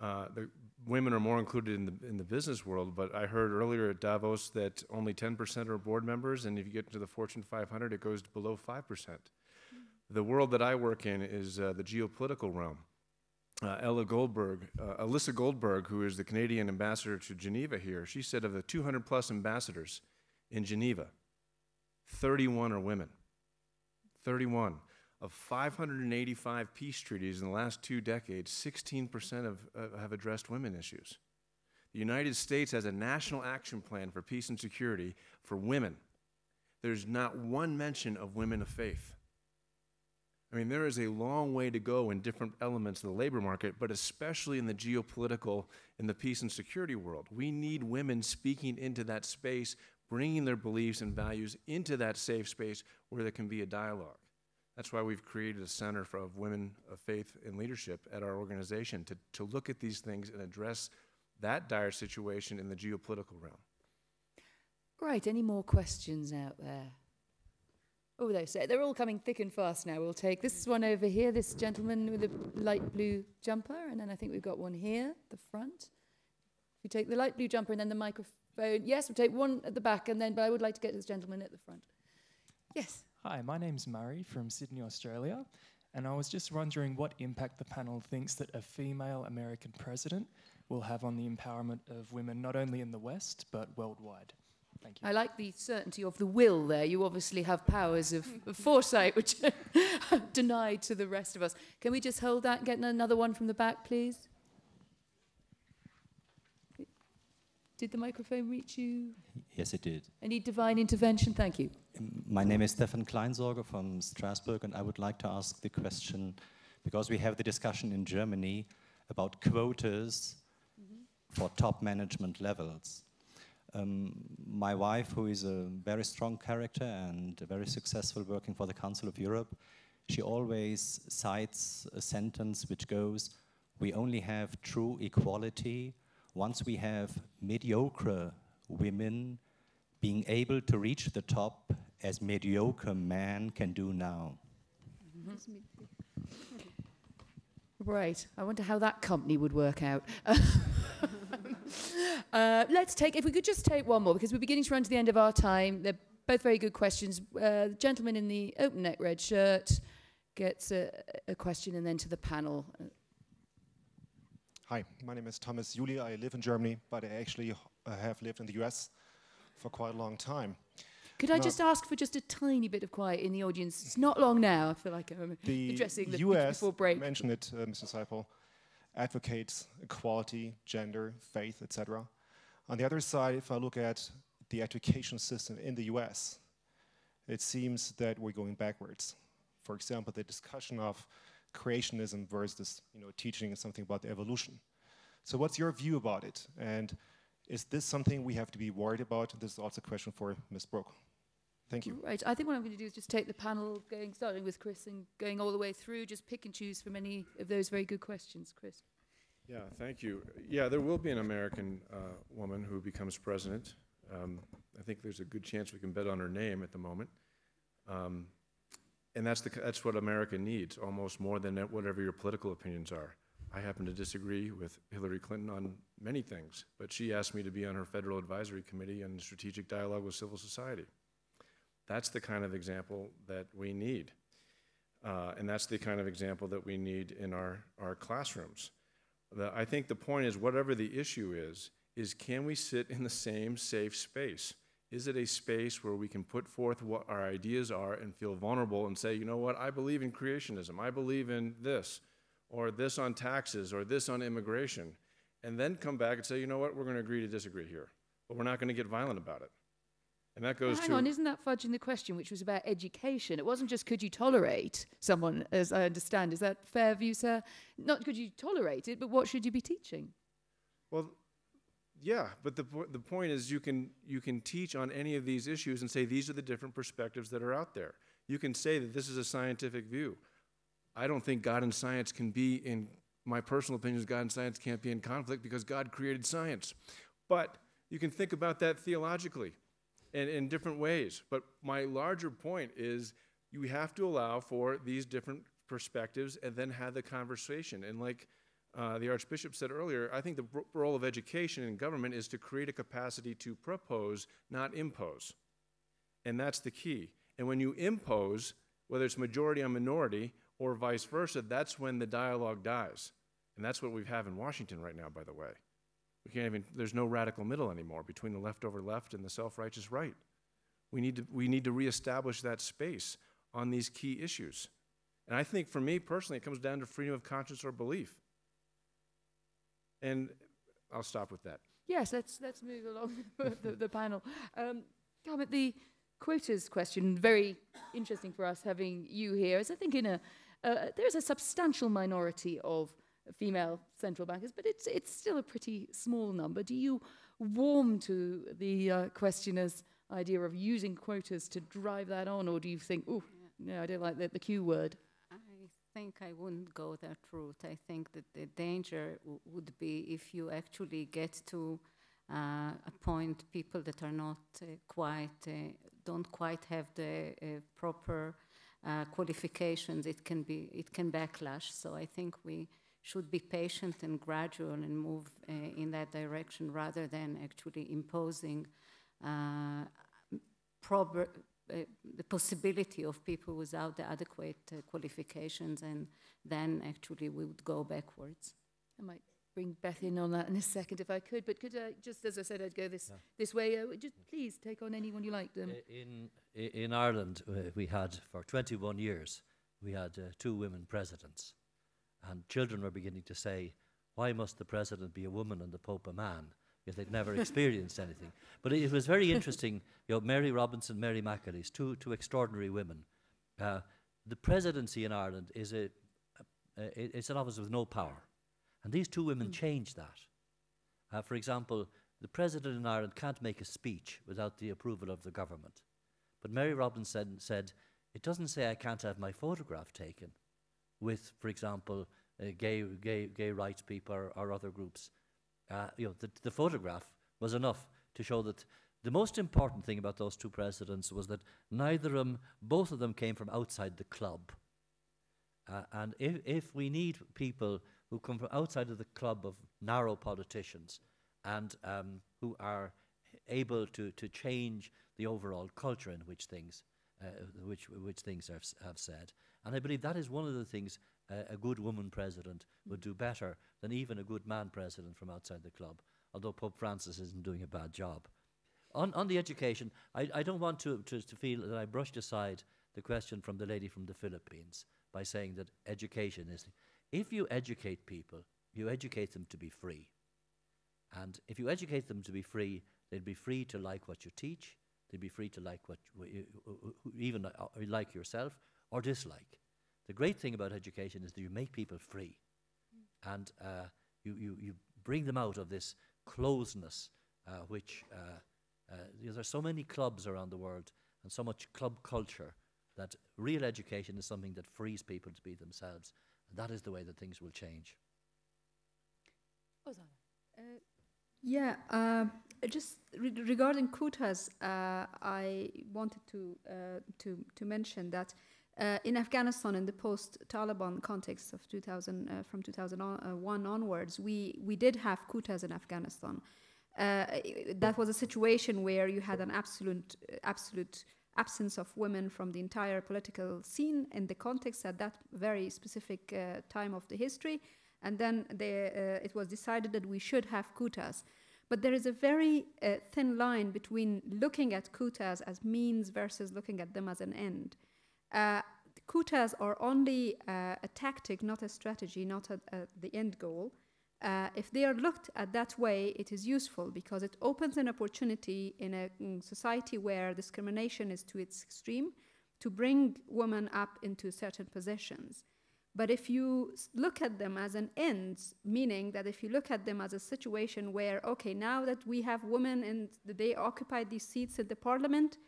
Uh, the women are more included in the in the business world, but I heard earlier at Davos that only 10% are board members, and if you get into the Fortune 500, it goes below 5%. The world that I work in is uh, the geopolitical realm. Uh, Ella Goldberg, uh, Elissa Golberg, who is the Canadian ambassador to Geneva here, she said of the 200 plus ambassadors in Geneva, 31 are women. 31. Of 585 peace treaties in the last two decades, 16% of, uh, have addressed women issues. The United States has a national action plan for peace and security for women. There's not one mention of women of faith. I mean, there is a long way to go in different elements of the labor market, but especially in the geopolitical, in the peace and security world. We need women speaking into that space, bringing their beliefs and values into that safe space where there can be a dialogue. That's why we've created a center for, of women of faith and leadership at our organization to, to look at these things and address that dire situation in the geopolitical realm. Right, any more questions out there? Oh, they're all coming thick and fast now. We'll take this one over here, this gentleman with the light blue jumper, and then I think we've got one here, the front. We take the light blue jumper and then the microphone. Phone. Yes, we'll take one at the back, and then, but I would like to get this gentleman at the front. Yes. Hi, my name's Murray from Sydney, Australia, and I was just wondering what impact the panel thinks that a female American president will have on the empowerment of women, not only in the West, but worldwide. Thank you. I like the certainty of the will there. You obviously have powers of, of foresight, which are denied to the rest of us. Can we just hold that and get another one from the back, please? Did the microphone reach you? Yes, it did. Any divine intervention? Thank you. My name is Stefan Kleinsorger from Strasbourg, and I would like to ask the question because we have the discussion in Germany about quotas for top management levels. Um, my wife, who is a very strong character and very successful working for the Council of Europe, she always cites a sentence which goes, We only have true equality once we have mediocre women being able to reach the top as mediocre men can do now. Right. I wonder how that company would work out. uh, let's take, if we could just take one more, because we're beginning to run to the end of our time. They're both very good questions. Uh, the gentleman in the open neck red shirt gets a, a question, and then to the panel. Hi, my name is Thomas Juli. I live in Germany, but I actually uh, have lived in the US for quite a long time. Could I just ask for just a tiny bit of quiet in the audience? It's not long now. I feel like I'm the addressing the US before break. mentioned it, uh, Mr. Seiple, advocates equality, gender, faith, etc. On the other side, if I look at the education system in the US, it seems that we're going backwards. For example, the discussion of creationism versus you know, teaching something about the evolution. So what's your view about it? And is this something we have to be worried about? This is also a question for Ms. Brooke. Thank you. Right. I think what I'm going to do is just take the panel, going starting with Chris and going all the way through. Just pick and choose from any of those very good questions, Chris. Yeah, thank you. Yeah, there will be an American uh, woman who becomes president. Um, I think there's a good chance we can bet on her name at the moment. Um, and that's, the, that's what America needs, almost more than whatever your political opinions are. I happen to disagree with Hillary Clinton on many things, but she asked me to be on her Federal Advisory Committee on Strategic Dialogue with Civil Society. That's the kind of example that we need. Uh, and that's the kind of example that we need in our, our classrooms. The, I think the point is, whatever the issue is, is can we sit in the same safe space? Is it a space where we can put forth what our ideas are and feel vulnerable and say, you know what, I believe in creationism, I believe in this, or this on taxes, or this on immigration, and then come back and say, you know what, we're going to agree to disagree here, but we're not going to get violent about it. And that goes hang to on, isn't that fudging the question, which was about education? It wasn't just could you tolerate someone, as I understand. Is that fair view, sir? Not could you tolerate it, but what should you be teaching? Well, yeah, but the, the point is you can, you can teach on any of these issues and say these are the different perspectives that are out there. You can say that this is a scientific view. I don't think God and science can be in, my personal opinion is God and science can't be in conflict because God created science. But you can think about that theologically and in different ways. But my larger point is you have to allow for these different perspectives and then have the conversation. And like uh, the Archbishop said earlier, I think the role of education and government is to create a capacity to propose, not impose. And that's the key. And when you impose, whether it's majority on minority or vice versa, that's when the dialogue dies. And that's what we have in Washington right now, by the way. We can't even, there's no radical middle anymore between the leftover left and the self righteous right. We need, to, we need to reestablish that space on these key issues. And I think for me personally, it comes down to freedom of conscience or belief. And I'll stop with that. Yes, let's let's move along the, the panel. Um, the quotas question, very interesting for us having you here. As I think in a uh, there's a substantial minority of female central bankers, but it's it's still a pretty small number. Do you warm to the uh, questioner's idea of using quotas to drive that on, or do you think, oh, no, I don't like the, the Q word? Think I wouldn't go that route. I think that the danger would be if you actually get to uh, appoint people that are not uh, quite, uh, don't quite have the uh, proper uh, qualifications. It can be, it can backlash. So I think we should be patient and gradual and move uh, in that direction rather than actually imposing proper, the possibility of people without the adequate uh, qualifications, and then actually we would go backwards. I might bring Beth in on that in a second if I could, but could I, just as I said, I'd go this, Yeah. this way. Uh, just please take on anyone you like. Them. In, in Ireland, uh, we had, for 21 years, we had uh, two women presidents. And children were beginning to say, why must the president be a woman and the Pope a man? Because they'd never experienced anything. But it, it was very interesting. You know, Mary Robinson, Mary McAleese, two, two extraordinary women. Uh, the presidency in Ireland is a, a, a, it's an office with no power. And these two women changed that. Uh, for example, the president in Ireland can't make a speech without the approval of the government. But Mary Robinson said, it doesn't say I can't have my photograph taken with, for example, uh, gay, gay, gay rights people or, or other groups. Uh, you know, the, the photograph was enough to show that the most important thing about those two presidents was that neither of them, both of them came from outside the club. Uh, and if, if we need people who come from outside of the club of narrow politicians and um, who are able to, to change the overall culture in which things, uh, which, which things have, have said. And I believe that is one of the things uh, a good woman president would do better than even a good man president from outside the club, although Pope Francis isn't doing a bad job. On, on the education, I, I don't want to, to, to feel that I brushed aside the question from the lady from the Philippines by saying that education is. If you educate people, you educate them to be free. And if you educate them to be free, they'd be free to like what you teach, they'll be free to like what you, even uh, like yourself or dislike. The great thing about education is that you make people free and uh, you, you, you bring them out of this closeness, uh, which uh, uh, you know, so many clubs around the world and so much club culture that real education is something that frees people to be themselves. And that is the way that things will change. Oh, Uh, yeah, uh, just re- regarding quotas, uh, I wanted to uh, to to mention that uh, in Afghanistan, in the post-Taliban context of 2000, uh, from 2001 onwards, we we did have quotas in Afghanistan. Uh, that was a situation where you had an absolute absolute absence of women from the entire political scene in the context at that very specific uh, time of the history and then they, uh, it was decided that we should have quotas. But there is a very uh, thin line between looking at quotas as means versus looking at them as an end. Uh, quotas are only uh, a tactic, not a strategy, not a, a, the end goal. Uh, if they are looked at that way, it is useful because it opens an opportunity in a mm, society where discrimination is to its extreme to bring women up into certain positions. But if you look at them as an end, meaning that if you look at them as a situation where, okay, now that we have women and they occupy these seats in the parliament,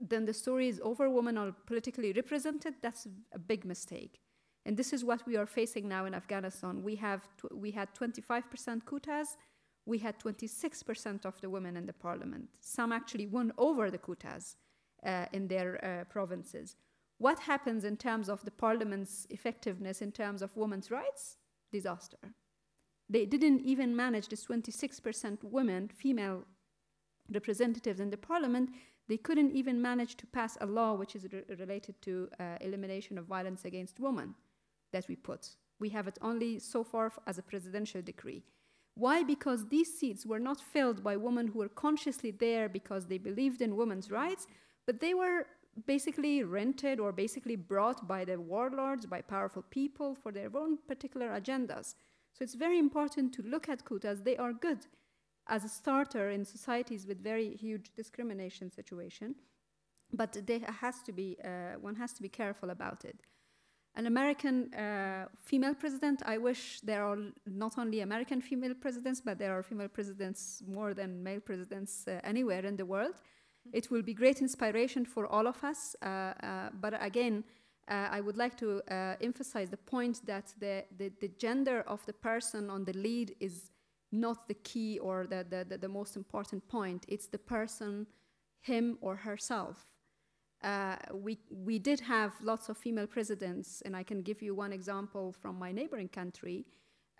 then the story is over, women are politically represented, that's a big mistake. And this is what we are facing now in Afghanistan. We, have we had 25% quotas, we had 26% of the women in the parliament. Some actually won over the quotas uh, in their uh, provinces. What happens in terms of the parliament's effectiveness in terms of women's rights? Disaster. They didn't even manage this 26% women, female representatives in the parliament. They couldn't even manage to pass a law which is re- related to uh, elimination of violence against women that we put. We have it only so far as a presidential decree. Why? Because these seats were not filled by women who were consciously there because they believed in women's rights, but they were basically rented or basically brought by the warlords, by powerful people for their own particular agendas. So it's very important to look at quotas. They are good as a starter in societies with very huge discrimination situation, but there has to be uh, one has to be careful about it. An American uh, female president, I wish there are not only American female presidents, but there are female presidents more than male presidents uh, anywhere in the world. It will be great inspiration for all of us. Uh, uh, but again, uh, I would like to emphasize the point that the, the, the gender of the person on the lead is not the key or the, the, the, the most important point. It's the person, him or herself. uh, we, we did have lots of female presidents, and I can give you one example from my neighboring country.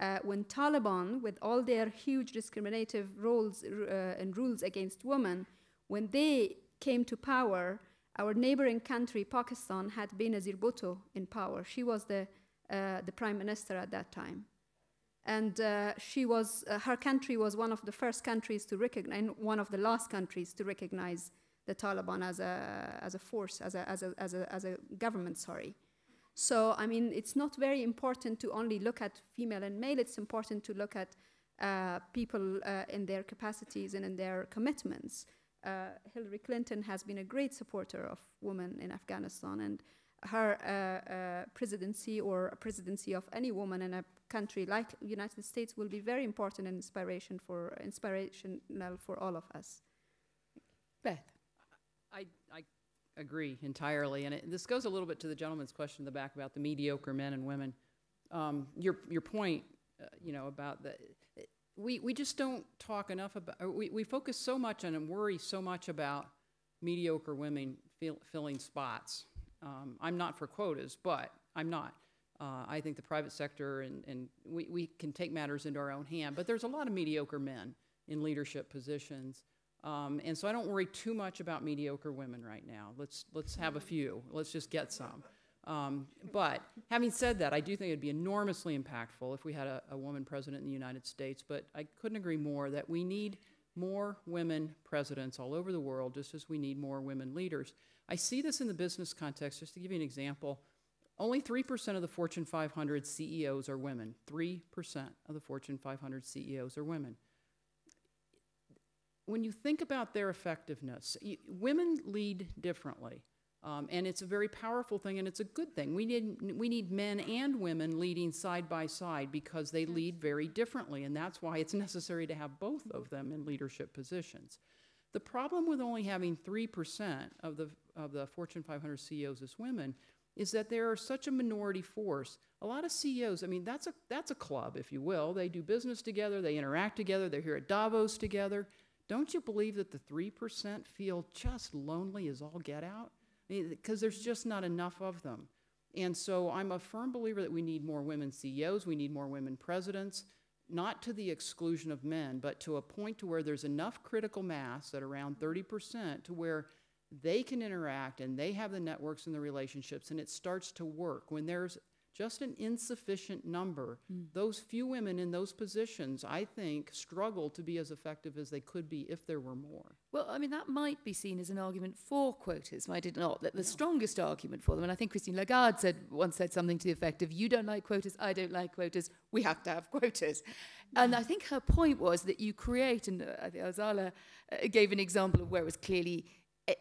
Uh, when Taliban, with all their huge discriminative rules uh, and rules against women, when they came to power, our neighboring country, Pakistan, had Benazir Bhutto in power. She was the, uh, the prime minister at that time. And uh, she was, uh, her country was one of the first countries to recognize, one of the last countries to recognize the Taliban as a, as a force, as a, as, a, as, a, as a government, sorry. So, I mean, it's not very important to only look at female and male, it's important to look at uh, people uh, in their capacities and in their commitments. Uh, Hillary Clinton has been a great supporter of women in Afghanistan, and her uh, uh, presidency or a presidency of any woman in a country like United States will be very important and inspiration for inspirational for all of us. Beth. I, I agree entirely, and it, this goes a little bit to the gentleman's question in the back about the mediocre men and women. Um, your your point, uh, you know, about the we we just don't talk enough about. we we focus so much on and worry so much about mediocre women fill, filling spots. Um, I'm not for quotas, but I'm not. Uh, I think the private sector and, and we, we can take matters into our own hand, but there's a lot of mediocre men in leadership positions. Um, and so I don't worry too much about mediocre women right now. Let's, let's have a few. Let's just get some. Um, but having said that, I do think it'd be enormously impactful if we had a, a, woman president in the United States. But I couldn't agree more that we need more women presidents all over the world, just as we need more women leaders. I see this in the business context. Just to give you an example, only 3% of the Fortune 500 CEOs are women. 3% of the Fortune 500 CEOs are women when you think about their effectiveness, women lead differently. Um, and it's a very powerful thing, and it's a good thing. We need, we need men and women leading side by side because they lead very differently, and that's why it's necessary to have both of them in leadership positions. The problem with only having 3% of the, of the Fortune 500 CEOs as women is that they are such a minority force. A lot of CEOs, I mean, that's a, that's a club, if you will. They do business together, they interact together, they're here at Davos together. Don't you believe that the 3% feel just lonely as all get out? Because there's just not enough of them. And so I'm a firm believer that we need more women CEOs, we need more women presidents, not to the exclusion of men, but to a point to where there's enough critical mass at around 30% to where they can interact and they have the networks and the relationships and it starts to work. When there's just an insufficient number. Mm. Those few women in those positions, I think, struggle to be as effective as they could be if there were more. Well, I mean, that might be seen as an argument for quotas, might it not? That the strongest argument for them, and I think Christine Lagarde said once said something to the effect of, "You don't like quotas, I don't like quotas. We have to have quotas." And I think her point was that you create, and uh, I think Orzala uh, gave an example of where it was clearly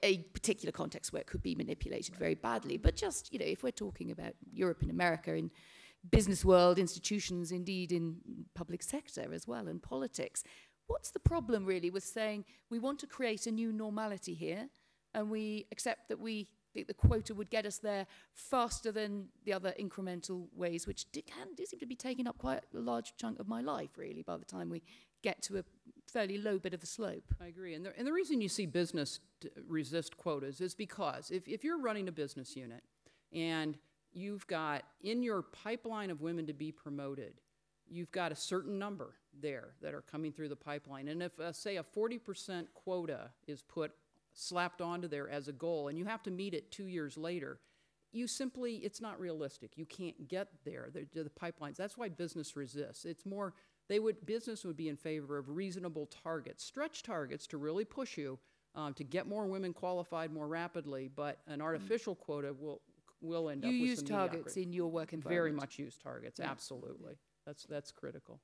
a, particular context where it could be manipulated very badly. But just, you know, if we're talking about Europe and America in business world, institutions, indeed in public sector as well, and politics, what's the problem really with saying we want to create a new normality here and we accept that we think the quota would get us there faster than the other incremental ways, which do, can do seem to be taking up quite a large chunk of my life, really, by the time we get to a fairly low bit of a slope. I agree. And the, and the reason you see business resist quotas is because if, if you're running a business unit and you've got in your pipeline of women to be promoted, you've got a certain number there that are coming through the pipeline. And if, uh, say, a 40% quota is put slapped onto there as a goal and you have to meet it two years later, you simply, it's not realistic. You can't get there, the, the pipelines. That's why business resists. It's more they would business would be in favor of reasonable targets, stretch targets to really push you um, to get more women qualified more rapidly. But an artificial mm. quota will will end you up. You use targets in your work environment. Very much use targets. Yeah. Absolutely. That's that's critical.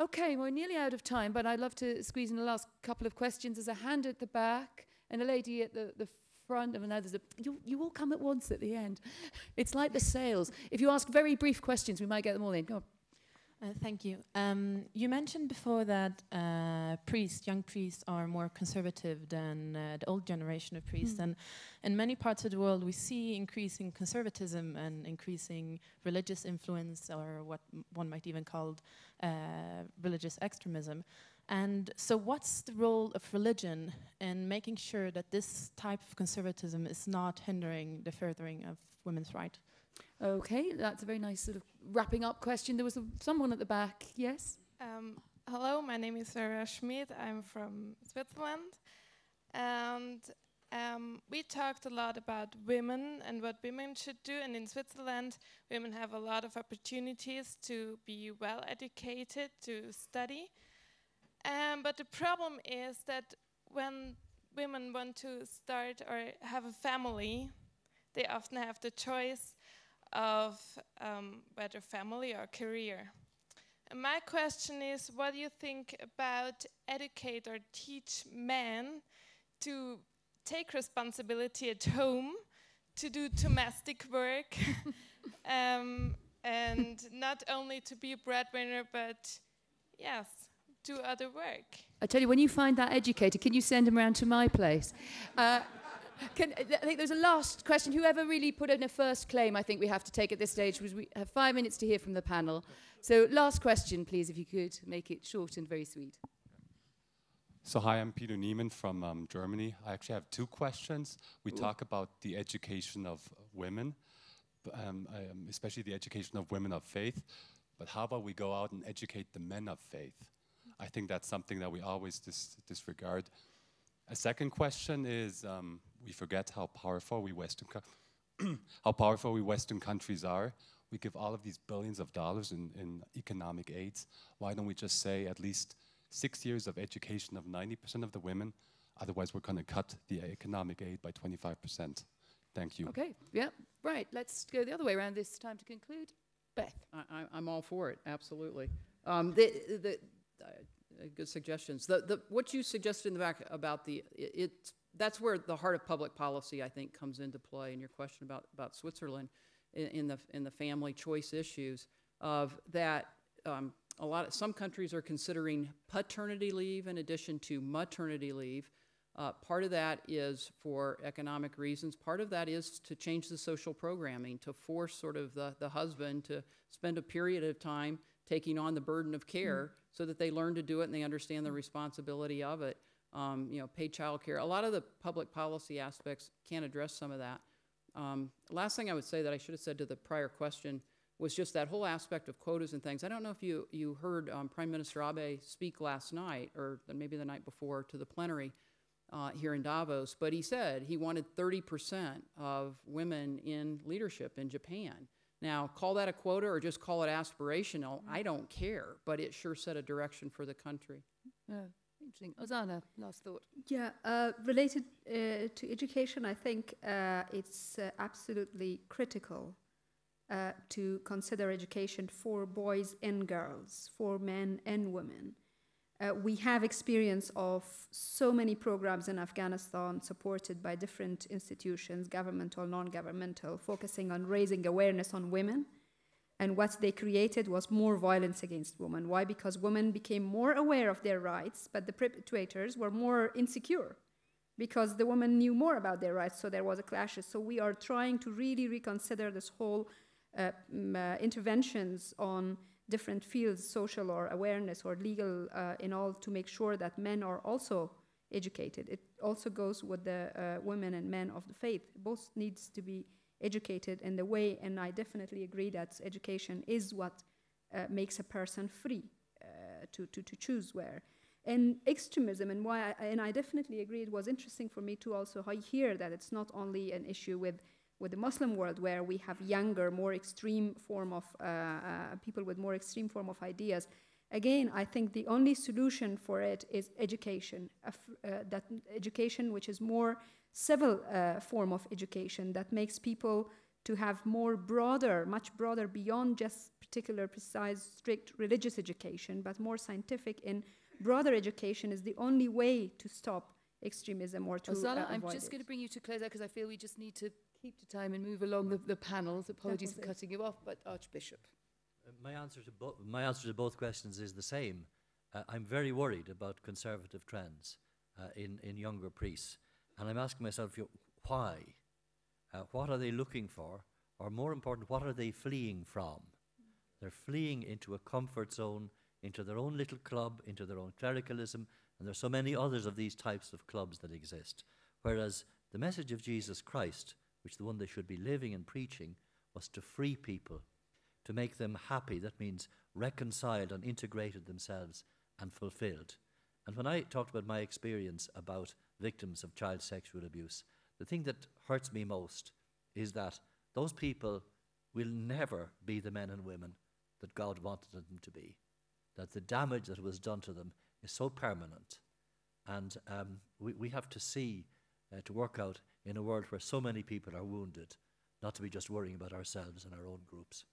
Okay, we're nearly out of time, but I'd love to squeeze in the last couple of questions. There's a hand at the back and a lady at the, the front of another. You, you all come at once at the end. It's like the sales. If you ask very brief questions, we might get them all in. Go on. Uh, thank you. Um, you mentioned before that uh, priests, young priests, are more conservative than uh, the old generation of priests, mm. and in many parts of the world, we see increasing conservatism and increasing religious influence, or what one might even call uh, religious extremism. And so, what's the role of religion in making sure that this type of conservatism is not hindering the furthering of women's rights? Okay, that's a very nice sort of wrapping up question. There was a, someone at the back. Yes? Um, hello, my name is Sarah Schmidt. I'm from Switzerland. And um, we talked a lot about women and what women should do. And in Switzerland, women have a lot of opportunities to be well educated, to study. Um, but the problem is that when women want to start or have a family, they often have the choice of um, whether family or career. And my question is what do you think about educate or teach men to take responsibility at home, to do domestic work, um, and not only to be a breadwinner, but yes, do other work? I tell you, when you find that educator, can you send him around to my place? Uh, can, I think there's a last question. Whoever really put in a first claim, I think we have to take at this stage, because we have five minutes to hear from the panel. So, last question, please, if you could make it short and very sweet. So, hi, I'm Peter Niemann from um, Germany. I actually have two questions. We Ooh. talk about the education of women, um, um, especially the education of women of faith. But how about we go out and educate the men of faith? I think that's something that we always dis disregard. A second question is um, we forget how powerful we Western how powerful we Western countries are. We give all of these billions of dollars in, in economic aids. Why don't we just say at least six years of education of 90% of the women? Otherwise, we're going to cut the economic aid by 25%. Thank you. Okay, yeah, right. Let's go the other way around this time to conclude. Beth. I, I, am all for it, absolutely. Um, the, the, uh, good suggestions. The, the, what you suggested in the back about the, it, it, that's where the heart of public policy, I think, comes into play in your question about, about Switzerland in, in the, in the family choice issues of that um, a lot of, some countries are considering paternity leave in addition to maternity leave. Uh, part of that is for economic reasons. Part of that is to change the social programming, to force sort of the, the husband to spend a period of time taking on the burden of care mm. so that they learn to do it and they understand the responsibility of it. Um, you know, paid child care. A lot of the public policy aspects can address some of that. Um, last thing I would say that I should have said to the prior question was just that whole aspect of quotas and things. I don't know if you, you heard um, Prime Minister Abe speak last night or maybe the night before to the plenary uh, here in Davos, but he said he wanted 30% of women in leadership in Japan. Now, call that a quota or just call it aspirational, I don't care, but it sure set a direction for the country. Yeah, interesting. Orzala, last thought. Yeah, uh, related uh, to education, I think uh, it's uh, absolutely critical uh, to consider education for boys and girls, for men and women. Uh, we have experience of so many programs in Afghanistan supported by different institutions, governmental, non-governmental, focusing on raising awareness on women. And what they created was more violence against women. Why? Because women became more aware of their rights, but the perpetrators were more insecure because the women knew more about their rights, so there was a clash. So we are trying to really reconsider this whole uh, uh, interventions on different fields, social or awareness or legal, uh, in all to make sure that men are also educated. It also goes with the uh, women and men of the faith. Both needs to be educated in the way, and I definitely agree that education is what uh, makes a person free uh, to, to, to choose where. And extremism, and why, I, and I definitely agree, it was interesting for me to also hear that it's not only an issue with with the Muslim world, where we have younger, more extreme form of uh, uh, people with more extreme form of ideas. Again, I think the only solution for it is education. Uh, that education, which is more civil uh, form of education, that makes people to have more broader, much broader, beyond just particular, precise, strict religious education, but more scientific and broader education is the only way to stop extremism or to. Orzala, uh, I'm just going to bring you to close out because I feel we just need to keep to time and move along the, the panels. Apologies for cutting you off, but Archbishop. Uh, my, answer to bo- my answer to both questions is the same. Uh, I'm very worried about conservative trends uh, in, in younger priests. And I'm asking myself, why? Uh, what are they looking for? Or more important, what are they fleeing from? They're fleeing into a comfort zone into their own little club, into their own clericalism, and there's so many others of these types of clubs that exist. Whereas the message of Jesus Christ, which the one they should be living and preaching, was to free people, to make them happy. That means reconciled and integrated themselves and fulfilled. And when I talked about my experience about victims of child sexual abuse, the thing that hurts me most is that those people will never be the men and women that God wanted them to be. That the damage that was done to them is so permanent. And um, we, we have to see, uh, to work out in a world where so many people are wounded, not to be just worrying about ourselves and our own groups.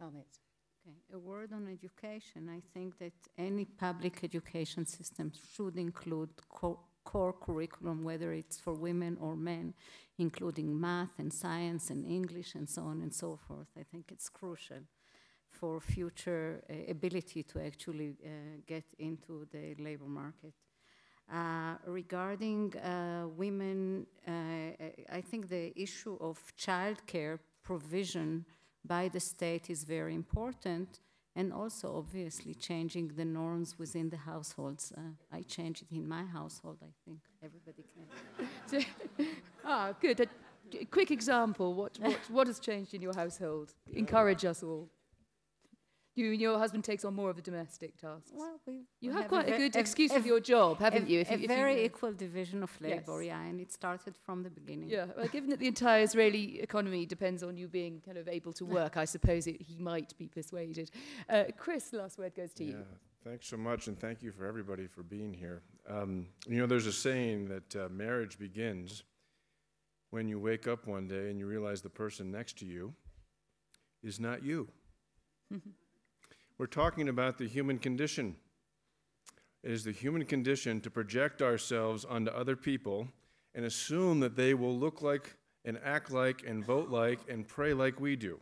Comments? Okay, a word on education. I think that any public education system should include co- core curriculum, whether it's for women or men, including math and science and English and so on and so forth. I think it's crucial for future uh, ability to actually uh, get into the labor market. Uh, regarding uh, women, uh, I think the issue of childcare provision by the state is very important, and also obviously changing the norms within the households. Uh, I change it in my household. I think everybody can. ah, good. A quick example. What, what, what has changed in your household? Encourage us all. You and your husband takes on more of the domestic tasks. Well, we, you we have, have quite a, ve- good a- excuse a- with your job, haven't a, you? If a you, if very you, equal division of labor, Yes. yeah, and it started from the beginning. Yeah, well, given that the entire Israeli economy depends on you being kind of able to work, I suppose it, he might be persuaded. Uh, Chris, last word goes to you. Yeah, thanks so much, and thank you for everybody for being here. Um, you know, there's a saying that uh, marriage begins when you wake up one day and you realize the person next to you is not you. We're talking about the human condition. It is the human condition to project ourselves onto other people and assume that they will look like and act like and vote like and pray like we do.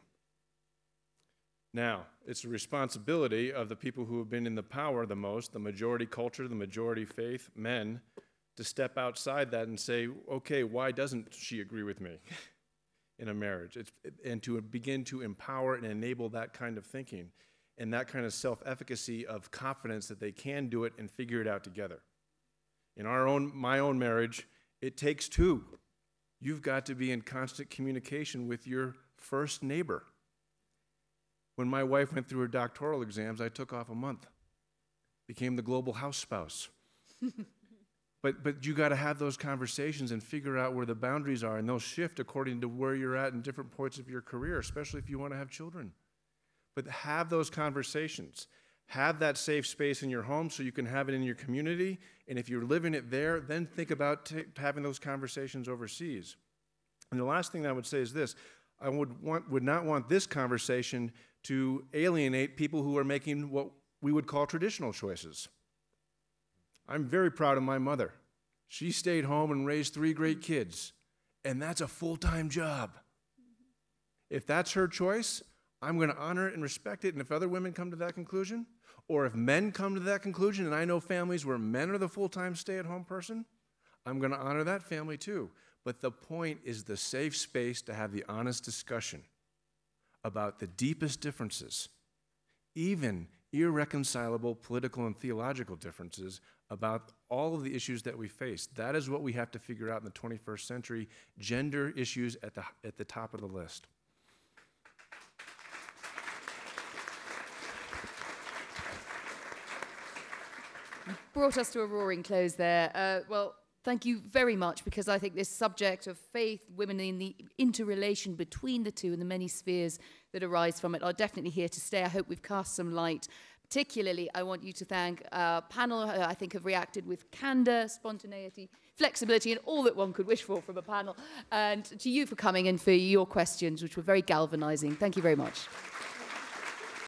Now, it's a responsibility of the people who have been in the power the most, the majority culture, the majority faith, men, to step outside that and say, okay, why doesn't she agree with me in a marriage? It's, and to begin to empower and enable that kind of thinking and that kind of self efficacy of confidence that they can do it and figure it out together. In our own, my own marriage, it takes two. You've got to be in constant communication with your first neighbor. When my wife went through her doctoral exams, I took off a month, became the global house spouse. but, but you got to have those conversations and figure out where the boundaries are, and they'll shift according to where you're at in different points of your career, especially if you want to have children. But have those conversations. Have that safe space in your home so you can have it in your community. And if you're living it there, then think about ta having those conversations overseas. And the last thing I would say is this I would, want, would not want this conversation to alienate people who are making what we would call traditional choices. I'm very proud of my mother. She stayed home and raised three great kids, and that's a full time job. If that's her choice, I'm going to honor it and respect it. And if other women come to that conclusion, or if men come to that conclusion, and I know families where men are the full time stay at home person, I'm going to honor that family too. But the point is the safe space to have the honest discussion about the deepest differences, even irreconcilable political and theological differences about all of the issues that we face. That is what we have to figure out in the 21st century. Gender issues at the, at the top of the list. Brought us to a roaring close there. Uh, well, thank you very much because I think this subject of faith, women in the interrelation between the two and the many spheres that arise from it are definitely here to stay. I hope we've cast some light. Particularly, I want you to thank our panel, I think have reacted with candor, spontaneity, flexibility, and all that one could wish for from a panel. And to you for coming and for your questions, which were very galvanizing. Thank you very much.